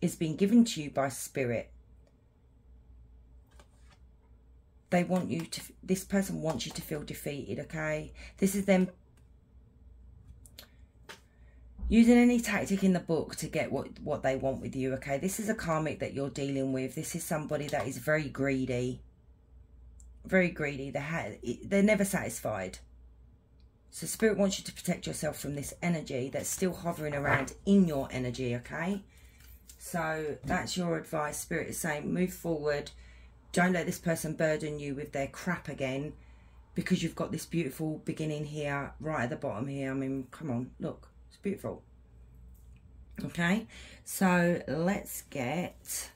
is being given to you by spirit. They want you to, this person wants you to feel defeated, okay? This is them using any tactic in the book to get what, what they want with you, okay? This is a karmic that you're dealing with. This is somebody that is very greedy. Very greedy. They they're never satisfied. So Spirit wants you to protect yourself from this energy that's still hovering around in your energy, okay? So that's your advice. Spirit is saying move forward. Don't let this person burden you with their crap again because you've got this beautiful beginning here, right at the bottom here. I mean, come on, look, it's beautiful. Okay, so let's get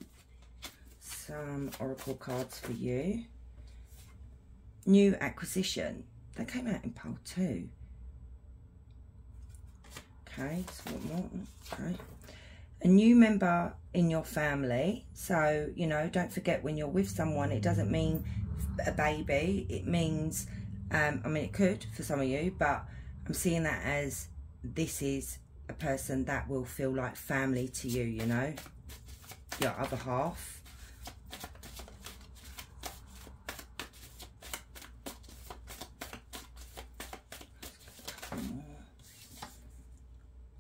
some oracle cards for you. New acquisition. That came out in pile two. Okay, so what more? Okay. A new member in your family. So, you know, don't forget when you're with someone, it doesn't mean a baby. It means, um, I mean, it could for some of you, but I'm seeing that as this is a person that will feel like family to you, you know, your other half.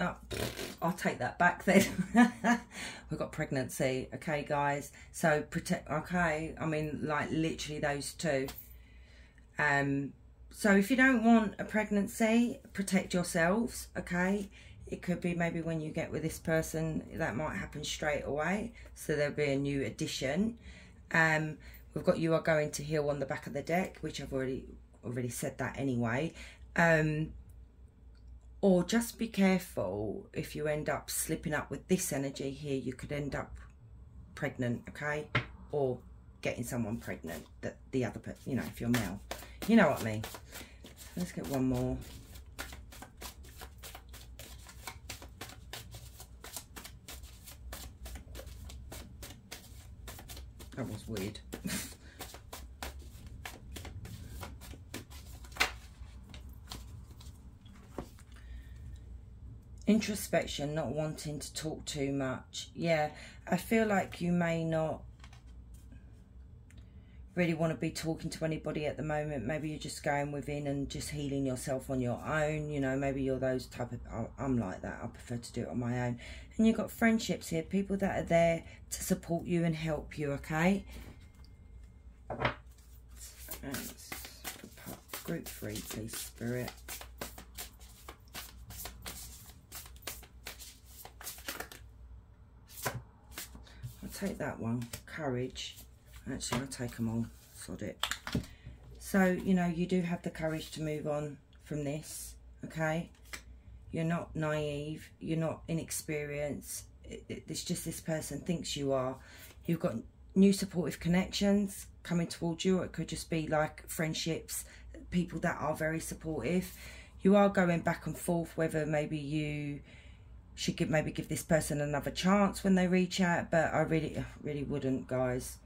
Oh, I'll take that back then. We've got pregnancy. Okay, guys. So protect. Okay. I mean, like literally those two. Um. So if you don't want a pregnancy, protect yourselves. Okay. It could be maybe when you get with this person, that might happen straight away. So there'll be a new addition. Um. We've got you are going to heal on the back of the deck, which I've already already said that anyway. Um or just be careful if you end up slipping up with this energy here, you could end up pregnant, okay? Or getting someone pregnant, that the other you know, if you're male. You know what I mean. Let's get one more. That was weird. introspection, not wanting to talk too much. Yeah, I feel like you may not really want to be talking to anybody at the moment. Maybe you're just going within and just healing yourself on your own. You know, maybe you're those type of, oh, I'm like that. I prefer to do it on my own. And you've got friendships here, people that are there to support you and help you, okay? Group three, please, Spirit. Take that one, courage. Actually, I'll take them all, sod it. So, you know, you do have the courage to move on from this, okay? You're not naive, you're not inexperienced. It, it, it's just this person thinks you are. You've got new supportive connections coming towards you. It could just be like friendships, people that are very supportive. You are going back and forth, whether maybe you should give maybe give this person another chance when they reach out but i really really wouldn't guys.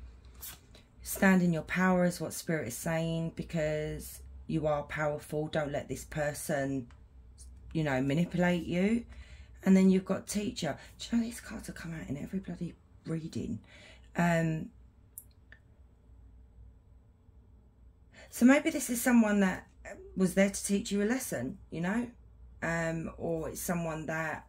Stand in your power is what spirit is saying because you are powerful. Don't let this person you know manipulate you. And then you've got teacher. Do you know these cards have come out in every bloody reading? Um so maybe this is someone that was there to teach you a lesson you know? Um or it's someone that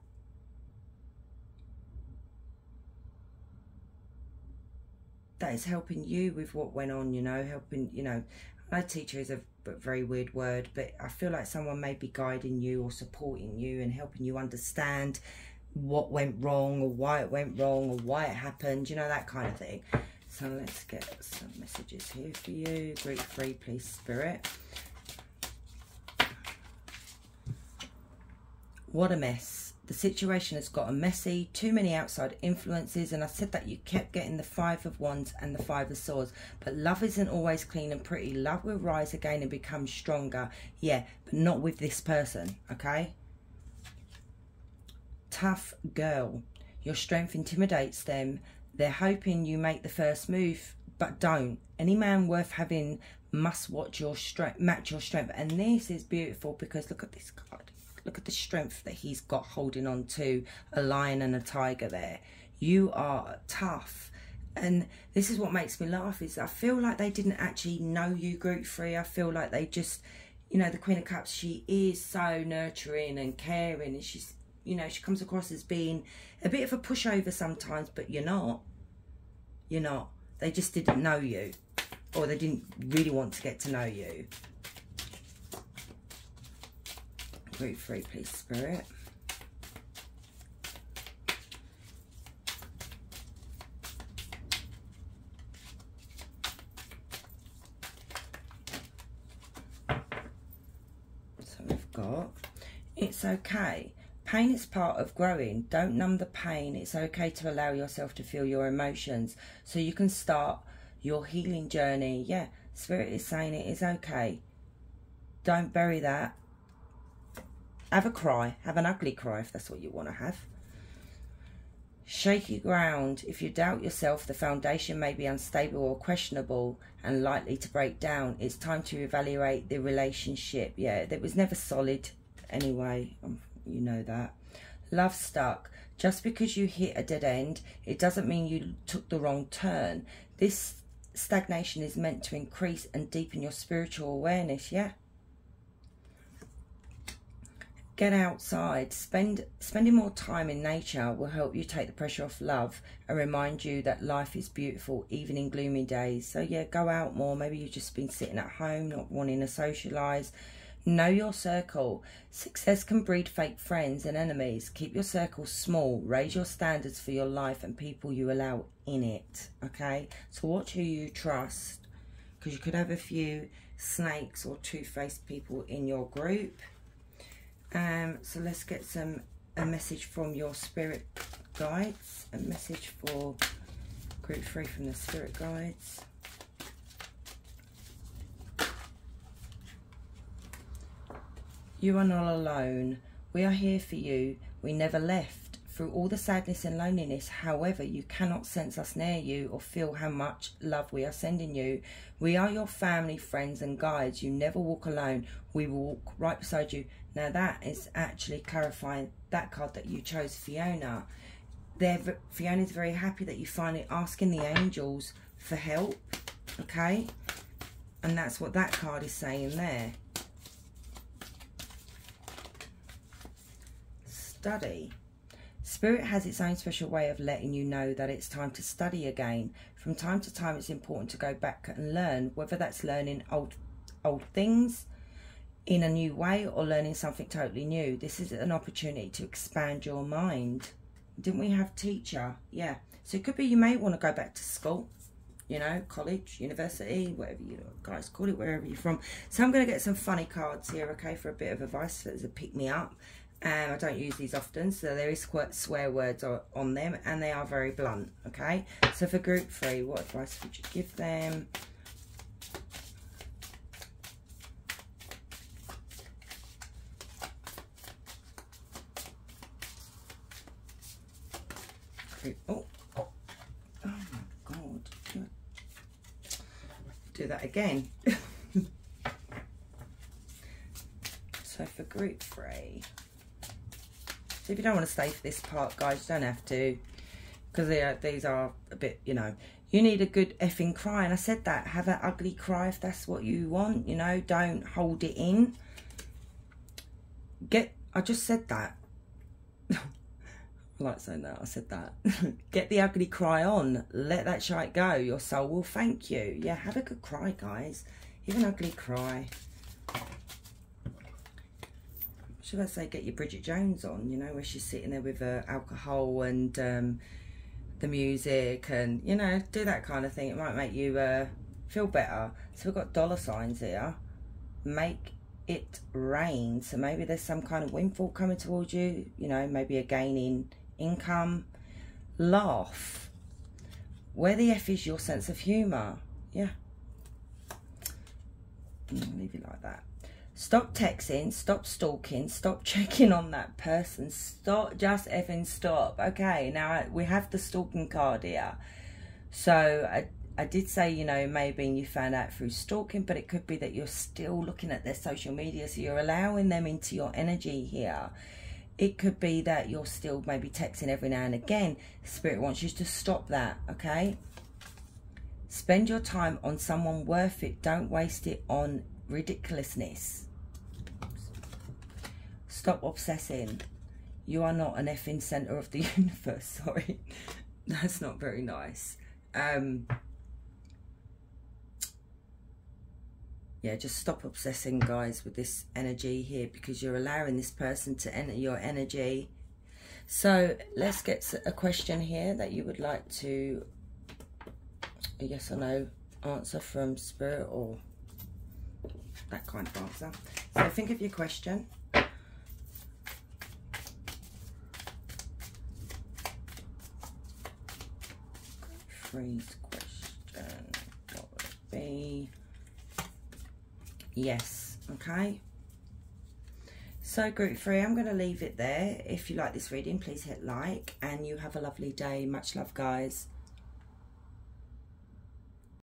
that is helping you with what went on, you know, helping, you know, I teacher is a very weird word, but I feel like someone may be guiding you or supporting you and helping you understand what went wrong or why it went wrong or why it happened, you know, that kind of thing. So let's get some messages here for you. Group three, please, Spirit. What a mess the situation has gotten messy, too many outside influences, and I said that you kept getting the Five of Wands and the Five of Swords. But love isn't always clean and pretty. Love will rise again and become stronger. Yeah, but not with this person, okay? Tough girl. Your strength intimidates them. They're hoping you make the first move, but don't. Any man worth having must watch your strength, match your strength. And this is beautiful because look at this card Look at the strength that he's got holding on to a lion and a tiger there. You are tough. And this is what makes me laugh is I feel like they didn't actually know you group three. I feel like they just, you know, the Queen of Cups, she is so nurturing and caring and she's, you know, she comes across as being a bit of a pushover sometimes, but you're not. You're not. They just didn't know you or they didn't really want to get to know you. Group 3, please, Spirit. So we've got, it's okay. Pain is part of growing. Don't numb the pain. It's okay to allow yourself to feel your emotions so you can start your healing journey. Yeah, Spirit is saying it is okay. Don't bury that. Have a cry. Have an ugly cry if that's what you want to have. Shaky ground. If you doubt yourself, the foundation may be unstable or questionable and likely to break down. It's time to evaluate the relationship. Yeah, it was never solid anyway. Um, you know that. Love stuck. Just because you hit a dead end, it doesn't mean you took the wrong turn. This stagnation is meant to increase and deepen your spiritual awareness, yeah? Get outside. Spend spending more time in nature will help you take the pressure off love and remind you that life is beautiful even in gloomy days. So yeah, go out more. Maybe you've just been sitting at home, not wanting to socialise. Know your circle. Success can breed fake friends and enemies. Keep your circle small. Raise your standards for your life and people you allow in it. Okay? So watch who you trust. Because you could have a few snakes or two-faced people in your group. Um, so let's get some a message from your spirit guides. A message for group three from the spirit guides. You are not alone. We are here for you. We never left. Through all the sadness and loneliness, however, you cannot sense us near you or feel how much love we are sending you. We are your family, friends, and guides. You never walk alone. We will walk right beside you. Now, that is actually clarifying that card that you chose, Fiona. They're, Fiona's very happy that you finally asking the angels for help. Okay? And that's what that card is saying there. study. Spirit has its own special way of letting you know that it's time to study again. From time to time, it's important to go back and learn, whether that's learning old, old things in a new way or learning something totally new. This is an opportunity to expand your mind. Didn't we have teacher? Yeah. So it could be you may want to go back to school, you know, college, university, whatever you guys call it, wherever you're from. So I'm going to get some funny cards here, okay, for a bit of advice as a pick me up. Um, I don't use these often, so there is swear words on them, and they are very blunt, okay? So for group three, what advice would you give them? Oh, oh, oh my God. Do that again. so for group three, so if you don't want to stay for this part, guys, you don't have to. Because these are a bit, you know, you need a good effing cry. And I said that. Have an ugly cry if that's what you want. You know, don't hold it in. Get, I just said that. Like saying that. I said that. Get the ugly cry on. Let that shite go. Your soul will thank you. Yeah, have a good cry, guys. Even ugly cry should I say, get your Bridget Jones on, you know, where she's sitting there with uh, alcohol and um, the music and, you know, do that kind of thing. It might make you uh, feel better. So we've got dollar signs here. Make it rain. So maybe there's some kind of windfall coming towards you, you know, maybe a gain in income. Laugh. Where the F is your sense of humour? Yeah. Mm, leave it like that. Stop texting, stop stalking, stop checking on that person. Stop, just effing stop. Okay, now we have the stalking card here. So I, I did say, you know, maybe you found out through stalking, but it could be that you're still looking at their social media. So you're allowing them into your energy here. It could be that you're still maybe texting every now and again. Spirit wants you to stop that, okay? Spend your time on someone worth it. Don't waste it on ridiculousness. Stop obsessing. You are not an effing centre of the universe. Sorry. That's not very nice. Um, yeah, just stop obsessing, guys, with this energy here because you're allowing this person to enter your energy. So let's get a question here that you would like to, a yes or no answer from Spirit or that kind of answer. So think of your question. Freeze question. What would it be? Yes. Okay. So group three, I'm going to leave it there. If you like this reading, please hit like. And you have a lovely day. Much love, guys.